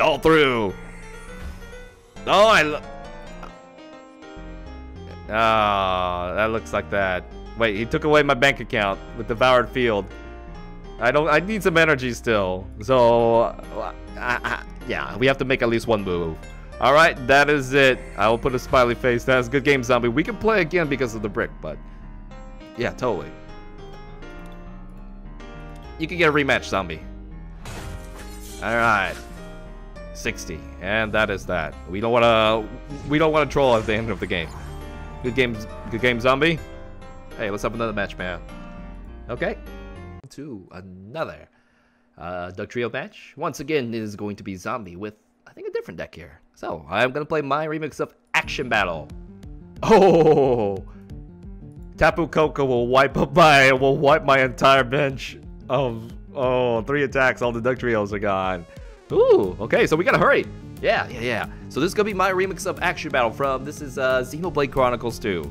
All through. Oh, I. Ah, oh, that looks like that. Wait, he took away my bank account with devoured field. I don't. I need some energy still. So, uh, uh, yeah, we have to make at least one move. All right, that is it. I will put a smiley face. That's good game, zombie. We can play again because of the brick, but yeah, totally. You can get a rematch, zombie. All right. 60, and that is that. We don't want to. We don't want to troll at the end of the game. Good game, good game, zombie. Hey, let's have another match, man. Okay. To another uh, Dugtrio match. Once again, it is going to be zombie with I think a different deck here. So I'm gonna play my remix of Action Battle. Oh. Tapu Koko will wipe up my will wipe my entire bench of oh three attacks. All the Dugtrios are gone. Ooh, okay, so we gotta hurry. Yeah, yeah, yeah. So this is gonna be my remix of Action Battle from this is uh, Xenoblade Chronicles 2.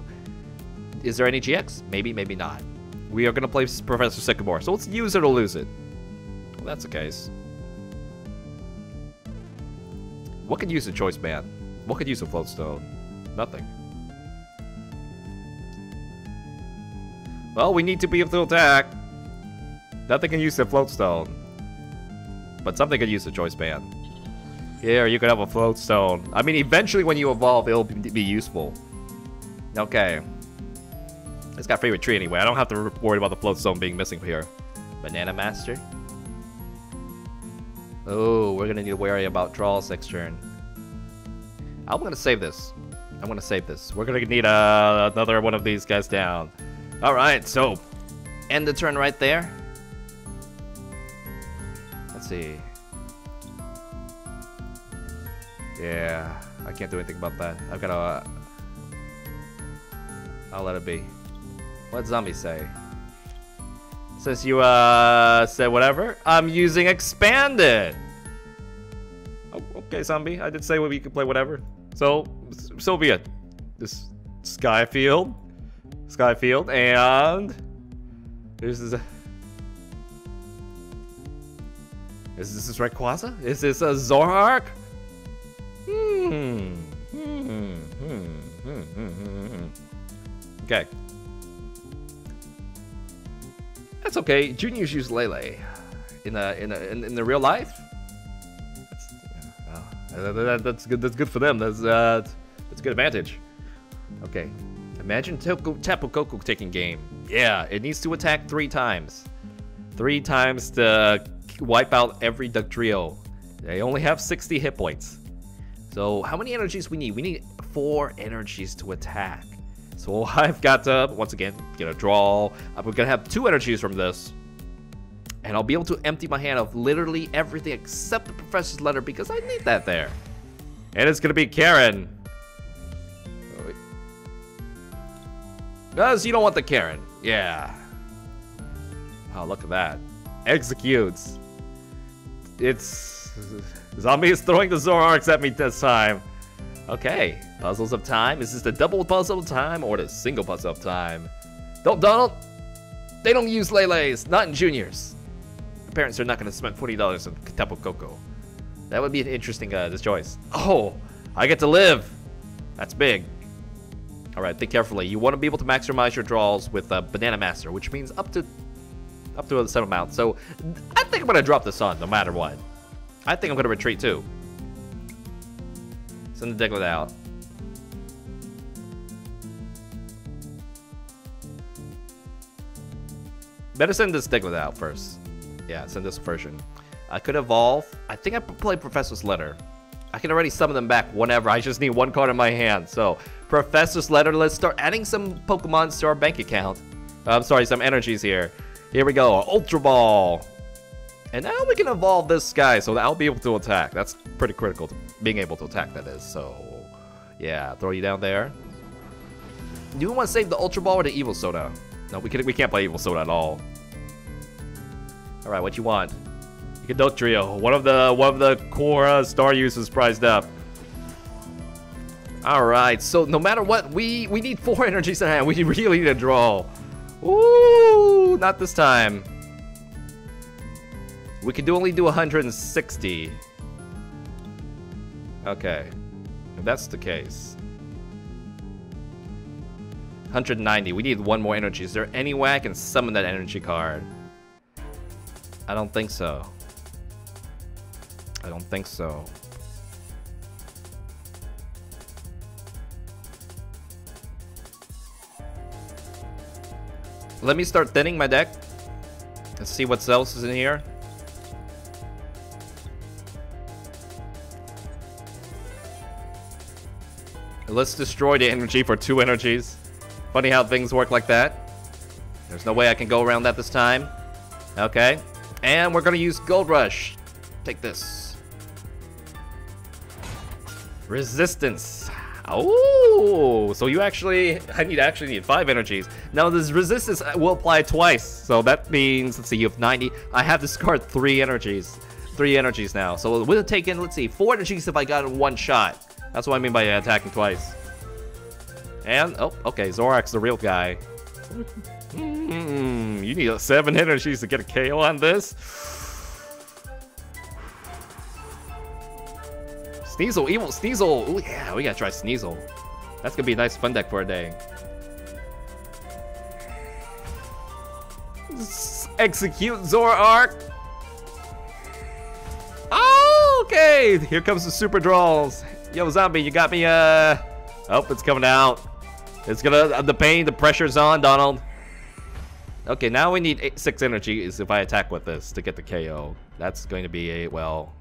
Is there any GX? Maybe, maybe not. We are gonna play Professor Sycamore, so let's use it or lose it. Well, that's the case. What could use a choice band? What could use a floatstone? Nothing. Well, we need to be able to attack. Nothing can use the floatstone. But something could use the choice band. Here, you could have a floatstone. I mean, eventually when you evolve, it'll be useful. Okay. It's got favorite tree anyway. I don't have to worry about the floatstone being missing here. Banana Master. Oh, we're gonna need to worry about draws next turn. I'm gonna save this. I'm gonna save this. We're gonna need uh, another one of these guys down. Alright, so end the turn right there. Let's see. Yeah, I can't do anything about that. I've got to... Uh, I'll let it be. What zombie say? Since you uh said whatever, I'm using expanded. Oh, okay, zombie. I did say we could play whatever. So, so be it. This Skyfield, Skyfield, and this is a. Is this Rayquaza? Is this a Zoroark? Okay. That's okay. Juniors use Lele in a, in a, in, in the real life. That's, uh, that's good. That's good for them. That's uh, that's a good advantage. Okay. Imagine Tapu Koko taking game. Yeah, it needs to attack three times. Three times to wipe out every Dugtrio. They only have 60 hit points. So how many energies we need? We need four energies to attack. So I've got to, once again, get a draw. I'm going to have two energies from this. And I'll be able to empty my hand of literally everything except the Professor's Letter because I need that there. And it's going to be Karen. Oh, because you don't want the Karen. Yeah. Oh, look at that. Executes. It's... Zombie is throwing the Zoroarks at me this time. Okay, puzzles of time. Is this the double puzzle of time or the single puzzle of time? Don't, Donald. They don't use Lele's, not in juniors. The parents are not going to spend $40 on Tapu Koko. That would be an interesting uh, choice. Oh, I get to live. That's big. All right, think carefully. You want to be able to maximize your draws with uh, Banana Master, which means up to up to a set amount. So I think I'm going to drop this on no matter what. I think I'm to retreat too. Send the Diglett out. Better send this Diglett out first. Yeah, send this version. I could evolve. I think I play Professor's Letter. I can already summon them back whenever. I just need one card in my hand. So, Professor's Letter, let's start adding some Pokemon to our bank account. Uh, I'm sorry, some energies here. Here we go, Ultra Ball. And now we can evolve this guy so I'll be able to attack. That's pretty critical to being able to attack, that is. So, yeah, throw you down there. Do we want to save the Ultra Ball or the Evosoda? No, we, can, we can't play Evosoda at all. Alright, what you want? You can Dugtrio. One of the one of the core uh, uses prized up. Alright, so no matter what, we, we need four energies in hand. We really need a draw. Ooh, not this time. We can do only do 160. Okay, if that's the case. 190, we need one more energy. Is there any way I can summon that energy card? I don't think so. I don't think so. Let me start thinning my deck. Let's see what else is in here. Let's destroy the energy for two energies. Funny how things work like that. There's no way I can go around that this time. Okay. And we're gonna use Gold Rush. Take this. Resistance. Oh, so you actually, I need actually need five energies. Now this resistance will apply twice, so that means, let's see, you have 90. I have to discard three energies, three energies now. So we'll take in, let's see, four energies if I got in one shot. That's what I mean by attacking twice. And, oh, okay, Zoroark's the real guy. Mm, you need a seven energies to get a KO on this? Sneasel, evil Sneasel. Ooh, yeah, we gotta try Sneasel. That's gonna be a nice fun deck for a day. S execute Zoroark. Oh, okay. Here comes the super draws. Yo, zombie, you got me, uh... Oh, it's coming out. It's gonna... The pain, the pressure's on, Donald. Okay, now we need eight, six Is if I attack with this to get the KO. That's going to be a, well...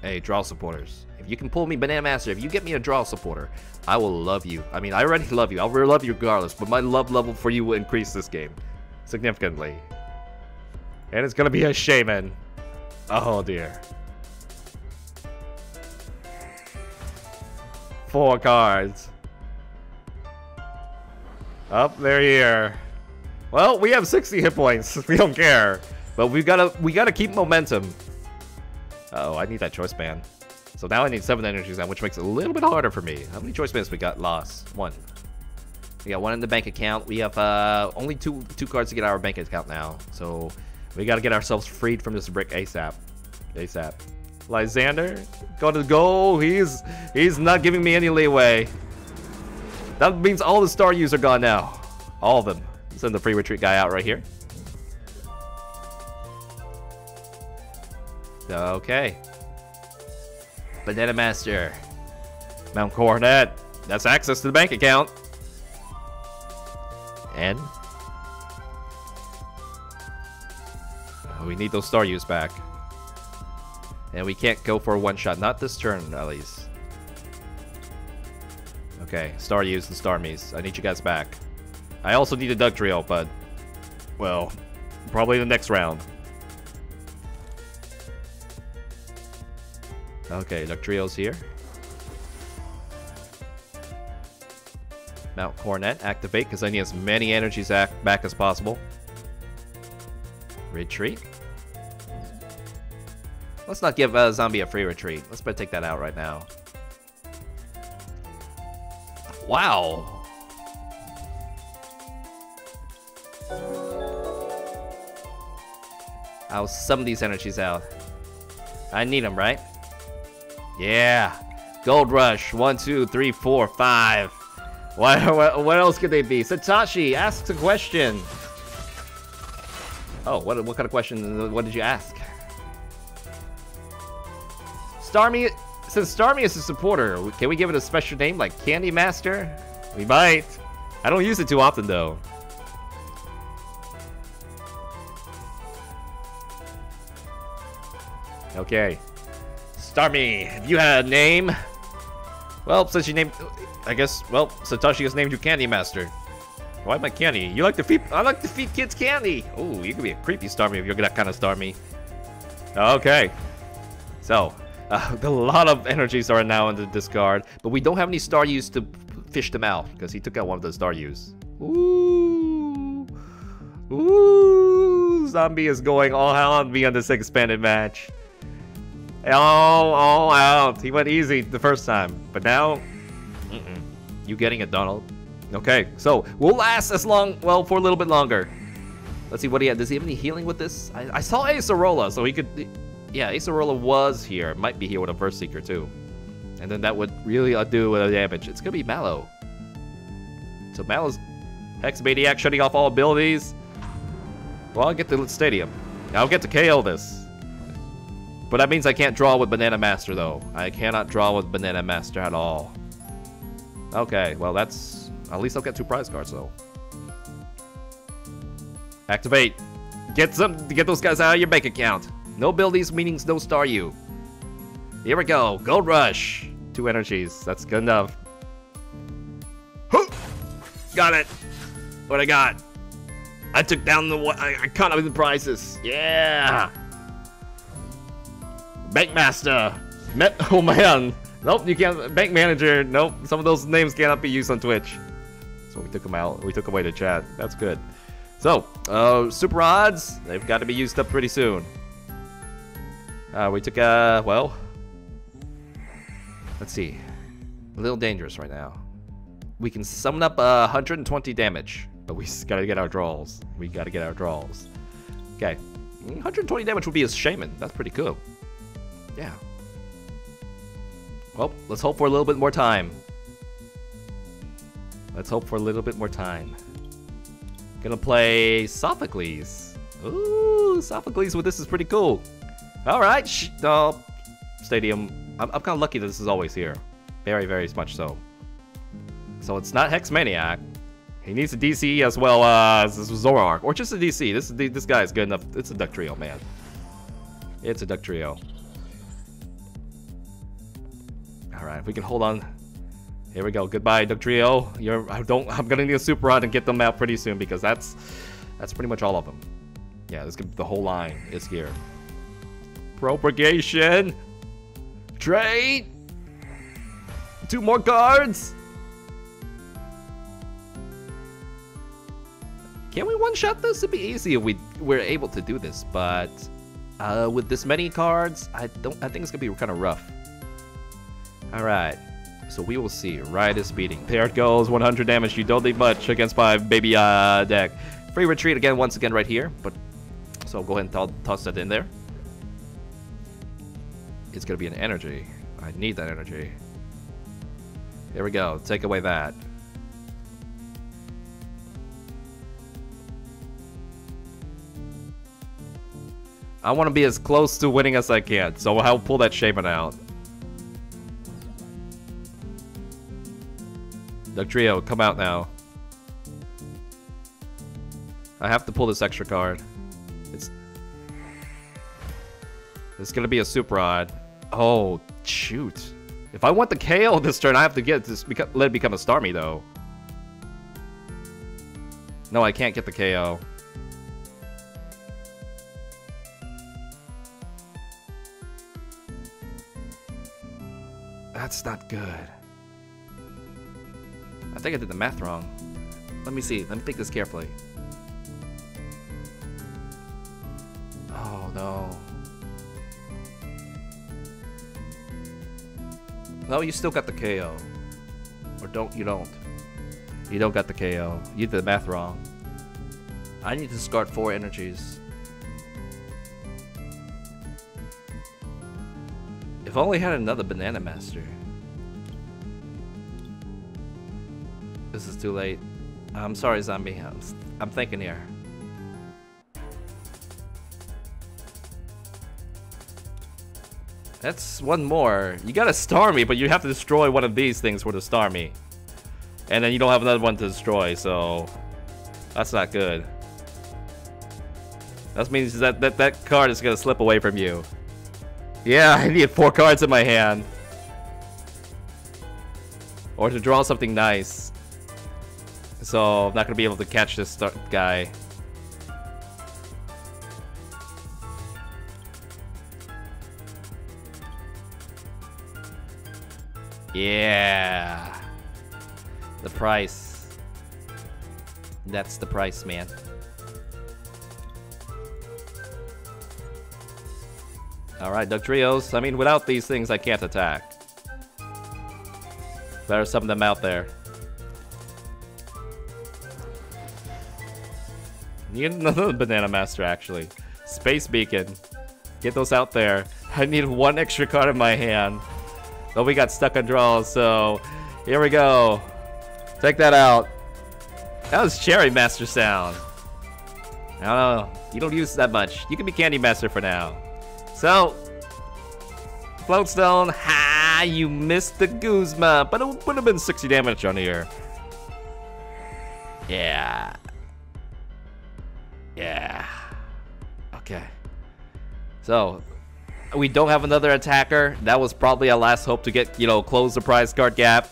Hey, draw supporters. If you can pull me Banana Master, if you get me a draw supporter, I will love you. I mean, I already love you. I'll love you regardless, but my love level for you will increase this game significantly. And it's gonna be a Shaman. Oh dear. Four cards. Up oh, there here. Well, we have 60 hit points. We don't care. But we gotta we gotta keep momentum. Uh oh, I need that choice band. So now I need seven energies now, which makes it a little bit harder for me. How many choice bands we got lost? One. We got one in the bank account. We have uh, only two two cards to get our bank account now. So we got to get ourselves freed from this brick ASAP. ASAP. Lysandre, got to go. He's he's not giving me any leeway. That means all the Staryus are gone now. All of them. Send the free retreat guy out right here. Okay. Banana Master. Mount Coronet. That's access to the bank account. And we need those Staryus back. And we can't go for a one shot. Not this turn, at least. Okay, Staryus and Starmies. I need you guys back. I also need a Dugtrio, but... Well, probably the next round. Okay, Dugtrio's here. Mount Coronet, activate, because I need as many energies back as possible. Retreat. Let's not give uh, Zombie a free retreat. Let's better take that out right now. Wow. I'll summon these energies out. I need them, right? Yeah. Gold Rush. One, two, three, four, five. What, what, what else could they be? Satoshi asks a question. Oh, what, what kind of question? What did you ask? Starmie, since Starmie is a supporter, can we give it a special name like Candy Master? We might. I don't use it too often though. Okay. Starmie, have you had a name. Well, since you named, I guess, well, Satoshi has named you Candy Master. Why am I candy? You like to feed, I like to feed kids candy. Oh, you could be a creepy Starmie if you're that kind of Starmie. Okay. So, uh, a lot of energies are now in the discard, but we don't have any Staryus to fish them out because he took out one of the Staryus. Ooh. Ooh. Zombie is going all out on me on this expanded match. All, all out. He went easy the first time, but now, mm -mm. you getting it, Donald. Okay, so we'll last as long, well, for a little bit longer. Let's see what he had. Does he have any healing with this? I, I saw Acerola, so he could, yeah, Acerola was here. Might be here with a VS Seeker too. And then that would really undo the damage. It's gonna be Mallow. So Mallow's Hex Maniac shutting off all abilities. Well, I'll get to the stadium. I'll get to KO this. But that means I can't draw with Banana Master though. I cannot draw with Banana Master at all. Okay, well that's... At least I'll get two prize cards though. Activate. Get some get those guys out of your bank account. No abilities meanings no Staryu. Here we go. Gold Rush. Two energies. That's good enough. Got it. What I got? I took down the I, I caught up the prizes. Yeah. Bankmaster. Met oh man. Nope, you can't bank manager. Nope. Some of those names cannot be used on Twitch. So we took them out. We took away the chat. That's good. So, uh, super rods, they've got to be used up pretty soon. Uh, we took, uh, well, let's see. A little dangerous right now. We can summon up uh, 120 damage, but we gotta get our draws. We gotta get our draws. Okay. 120 damage would be a shaman. That's pretty cool. Yeah. Well, let's hope for a little bit more time. Let's hope for a little bit more time. Gonna play Sophocles. Ooh, Sophocles with this is pretty cool. Alright, sh oh, Stadium. I'm, I'm kind of lucky that this is always here. Very, very much so. So it's not Hex Maniac. He needs a DC as well as Zoroark. Or just a DC. This, this guy is good enough. It's a Dugtrio, man. It's a Dugtrio. Alright, if we can hold on here we go. Goodbye, Dugtrio. You're I don't I'm gonna need a super rod and get them out pretty soon because that's that's pretty much all of them. Yeah, this the whole line is here. Propagation. Trade. Two more cards. Can we one-shot this? It'd be easy if we were able to do this, but uh, with this many cards, I don't. I think it's gonna be kind of rough. All right. So we will see. Riot beating. There it goes. 100 damage. You don't need much against my baby uh, deck. Free retreat again, once again, right here. But So go ahead and toss that in there. It's going to be an energy. I need that energy. Here we go. Take away that. I want to be as close to winning as I can, so I'll pull that Shaman out. Dugtrio, come out now. I have to pull this extra card. It's it's gonna be a super rod. Oh shoot! If I want the KO this turn, I have to get this. Let it become a Starmie though. No, I can't get the KO. That's not good. I think I did the math wrong. Let me see. Let me think this carefully. No, you still got the KO. Or don't, you don't. You don't got the KO. You did the math wrong. I need to discard four energies. If only had another Banana Master. This is too late. I'm sorry, zombie. I'm, I'm thinking here. That's one more. You got a Starmie, but you have to destroy one of these things for the Starmie. And then you don't have another one to destroy, so... That's not good. That means that that, that card is to slip away from you. Yeah, I need four cards in my hand. Or to draw something nice. So I'm not gonna be able to catch this guy. Yeah. The price. That's the price, man. Alright, Dugtrios. I mean, without these things, I can't attack. There are some of them out there. Need another Banana Master, actually. Space Beacon. Get those out there. I need one extra card in my hand. But we got stuck on draws, so here we go. Check that out. That was Cherry Master sound. I don't know. You don't use that much. You can be Candy Master for now. So, Floatstone, ha! You missed the Guzma, but it would have been 60 damage on here. Yeah. Yeah. Okay. So, we don't have another attacker. That was probably our last hope to get, you know, close the prize card gap.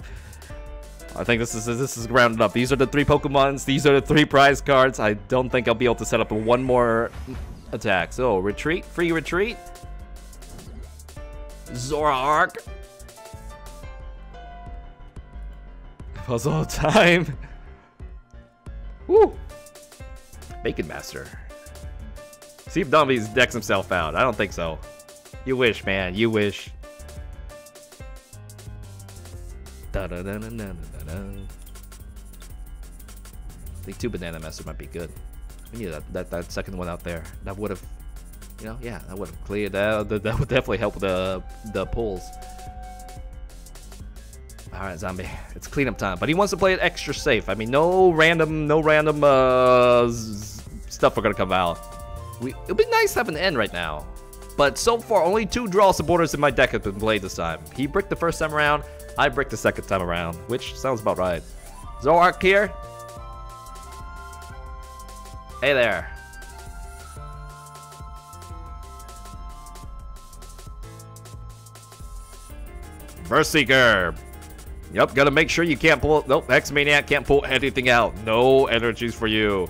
I think this is this is rounded up. These are the three Pokemons. These are the three prize cards. I don't think I'll be able to set up one more attack. So, retreat, free retreat. Zoroark. Puzzle time. Woo. Bacon Master. See if Domby's decks himself out. I don't think so. You wish, man. You wish. Da da da da da da da. I think two Banana Master might be good. We need that, that, that second one out there. That would have you know, yeah, that would have cleared that. That would definitely help the the pulls. All right, zombie, it's cleanup time. But he wants to play it extra safe. I mean, no random, no random uh, stuff are gonna come out. We, it'd be nice to have an end right now. But so far, only two draw supporters in my deck have been played this time. He bricked the first time around, I bricked the second time around, which sounds about right. Zoroark here. Hey there. Seeker. Yep, gotta make sure you can't pull... Nope, Hex Maniac can't pull anything out. No energies for you.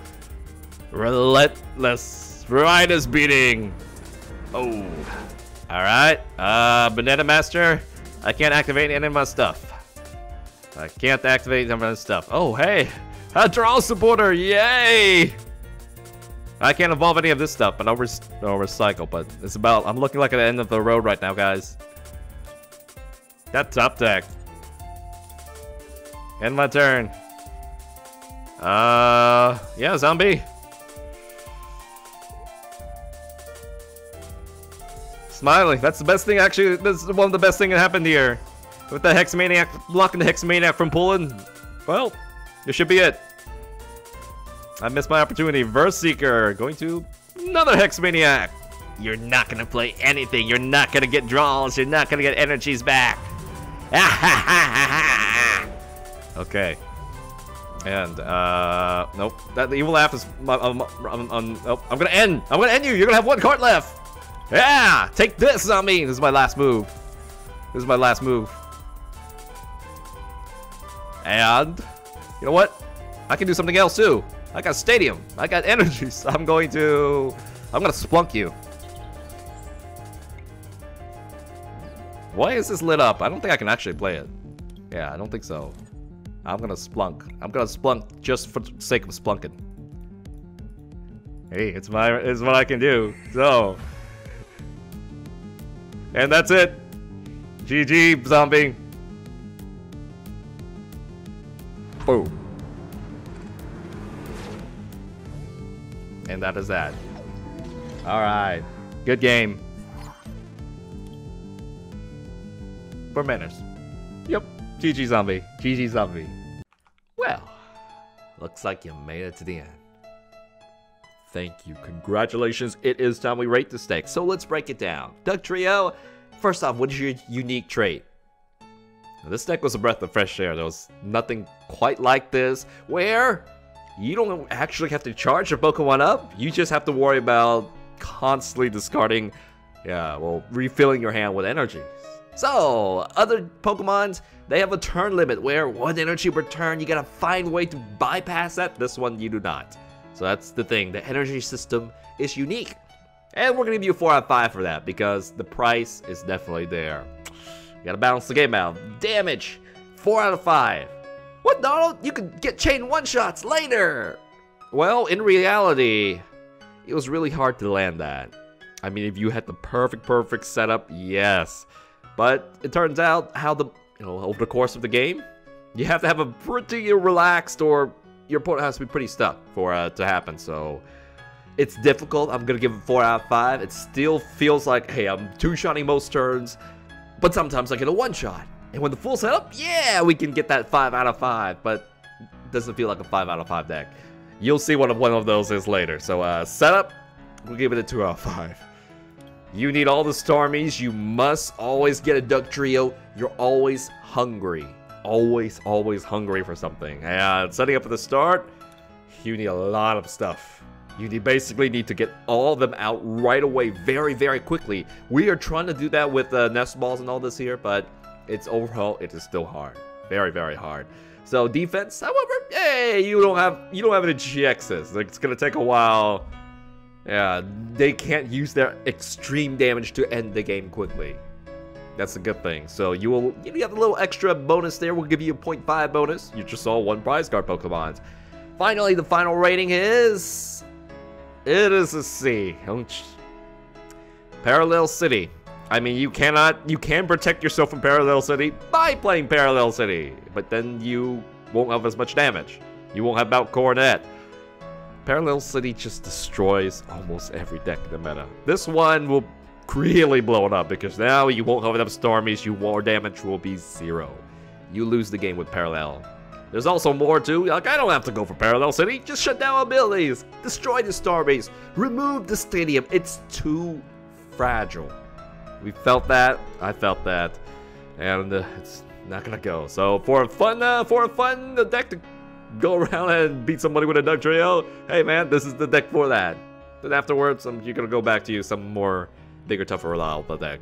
Relentless. Ride beating. Oh. Alright. Uh, Banana Master. I can't activate any of my stuff. I can't activate any of my stuff. Oh, hey. A draw supporter. Yay. I can't evolve any of this stuff, but I'll, re I'll recycle. But it's about... I'm looking like at the end of the road right now, guys. That top deck. End my turn. Uh, yeah, zombie. Smiling. That's the best thing, actually. that's one of the best things that happened here. With the Hex Maniac, blocking the Hex Maniac from pulling. Well, this should be it. I missed my opportunity. VS Seeker going to another Hex Maniac. You're not to play anything. You're not to get draws. You're not to get energies back. okay. And, uh, nope. That the evil laugh is, um, um, um. I'm gonna end. I'm gonna end you. You're gonna have one card left. Yeah, take this on me. This is my last move. This is my last move. And, you know what? I can do something else too. I got stadium. I got energies. I'm going to, I'm gonna splunk you. Why is this lit up? I don't think I can actually play it. Yeah, I don't think so. I'm gonna splunk. I'm gonna splunk just for the sake of splunking. Hey, it's my it's what I can do. So And that's it. GG zombie. Boom. And that is that. Alright. Good game. for manners. Yep, GG Zombie. GG Zombie. Well, looks like you made it to the end. Thank you. Congratulations. It is time we rate this deck. So let's break it down. Dugtrio, first off, what is your unique trait? Now, this deck was a breath of fresh air. There was nothing quite like this, where you don't actually have to charge your Pokemon up. You just have to worry about constantly discarding Yeah, well, refilling your hand with energies. So, other Pokemons, they have a turn limit where one energy per turn, you gotta find a way to bypass that. This one, you do not. So that's the thing, the energy system is unique. And we're gonna give you a 4 out of 5 for that, because the price is definitely there. You gotta balance the game out. Damage, 4 out of 5. What, Donald? You could get chain one-shots later! Well, in reality, it was really hard to land that. I mean, if you had the perfect, perfect setup, yes. But it turns out how the, you know, over the course of the game, you have to have a pretty relaxed or your opponent has to be pretty stuck for uh, to happen. So it's difficult. I'm gonna give it four out of five. It still feels like, hey, I'm two-shotting most turns, but sometimes I get a one-shot. And when the full setup, yeah, we can get that five out of five, but doesn't feel like a five out of five deck. You'll see what one of those is later. So uh, setup, we'll give it a two out of five. You need all the Starmies. You must always get a Dugtrio. You're always hungry. Always, always hungry for something. And setting up at the start, you need a lot of stuff. You need, basically need to get all of them out right away, very, very quickly. We are trying to do that with uh, nest balls and all this here, but it's overall, it is still hard. Very, very hard. So defense, however, hey, you don't have you don't have any GXs. Like, it's gonna take a while yeah, they can't use their extreme damage to end the game quickly. That's a good thing. So you will you have a little extra bonus there. We'll give you a 0.5 bonus. You just saw one prize card Pokemon. Finally, the final rating is... It is a C. Parallel City. I mean, you cannot... You can protect yourself from Parallel City by playing Parallel City. But then you won't have as much damage. You won't have Mount Coronet. Parallel City just destroys almost every deck in the meta. This one will really blow it up because now you won't have enough Starmies, your war damage will be zero. You lose the game with Parallel. There's also more too, like I don't have to go for Parallel City, just shut down abilities, destroy the Starbase, remove the stadium, it's too fragile. We felt that, I felt that, and uh, it's not gonna go. So for a fun, uh, for a fun deck to go around and beat somebody with a Dugtrio, hey man, this is the deck for that. Then afterwards, um, you're gonna go back to use some more bigger, tougher, reliable deck.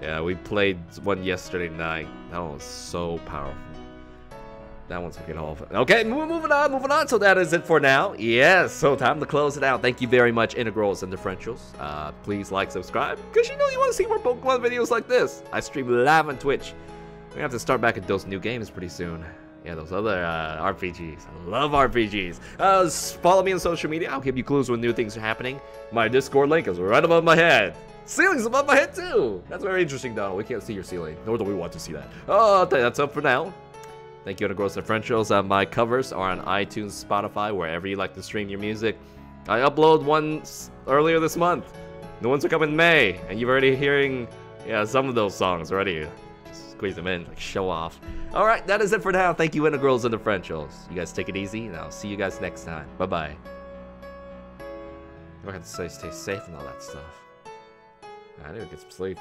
Yeah, we played one yesterday night. That one was so powerful. That one's looking all. Okay, moving on, moving on. So that is it for now. Yes, so time to close it out. Thank you very much, integrals and differentials. Uh, please like, subscribe, because you know you want to see more Pokemon videos like this. I stream live on Twitch. We have to start back at those new games pretty soon. Yeah, those other uh, RPGs. I love RPGs. Uh, follow me on social media. I'll give you clues when new things are happening. My Discord link is right above my head. Ceiling's above my head too. That's very interesting, Donald. We can't see your ceiling, nor do we want to see that. Oh, that's up for now. Thank you to Gross Differentials. Uh, my covers are on iTunes, Spotify, wherever you like to stream your music. I upload one earlier this month. The ones are coming in May, and you've already hearing yeah some of those songs already squeeze them in, like show off. All right, that is it for now. Thank you, Integrals and Differentials. You guys take it easy, and I'll see you guys next time. Bye-bye. I have to say stay safe and all that stuff. I need to get some sleep.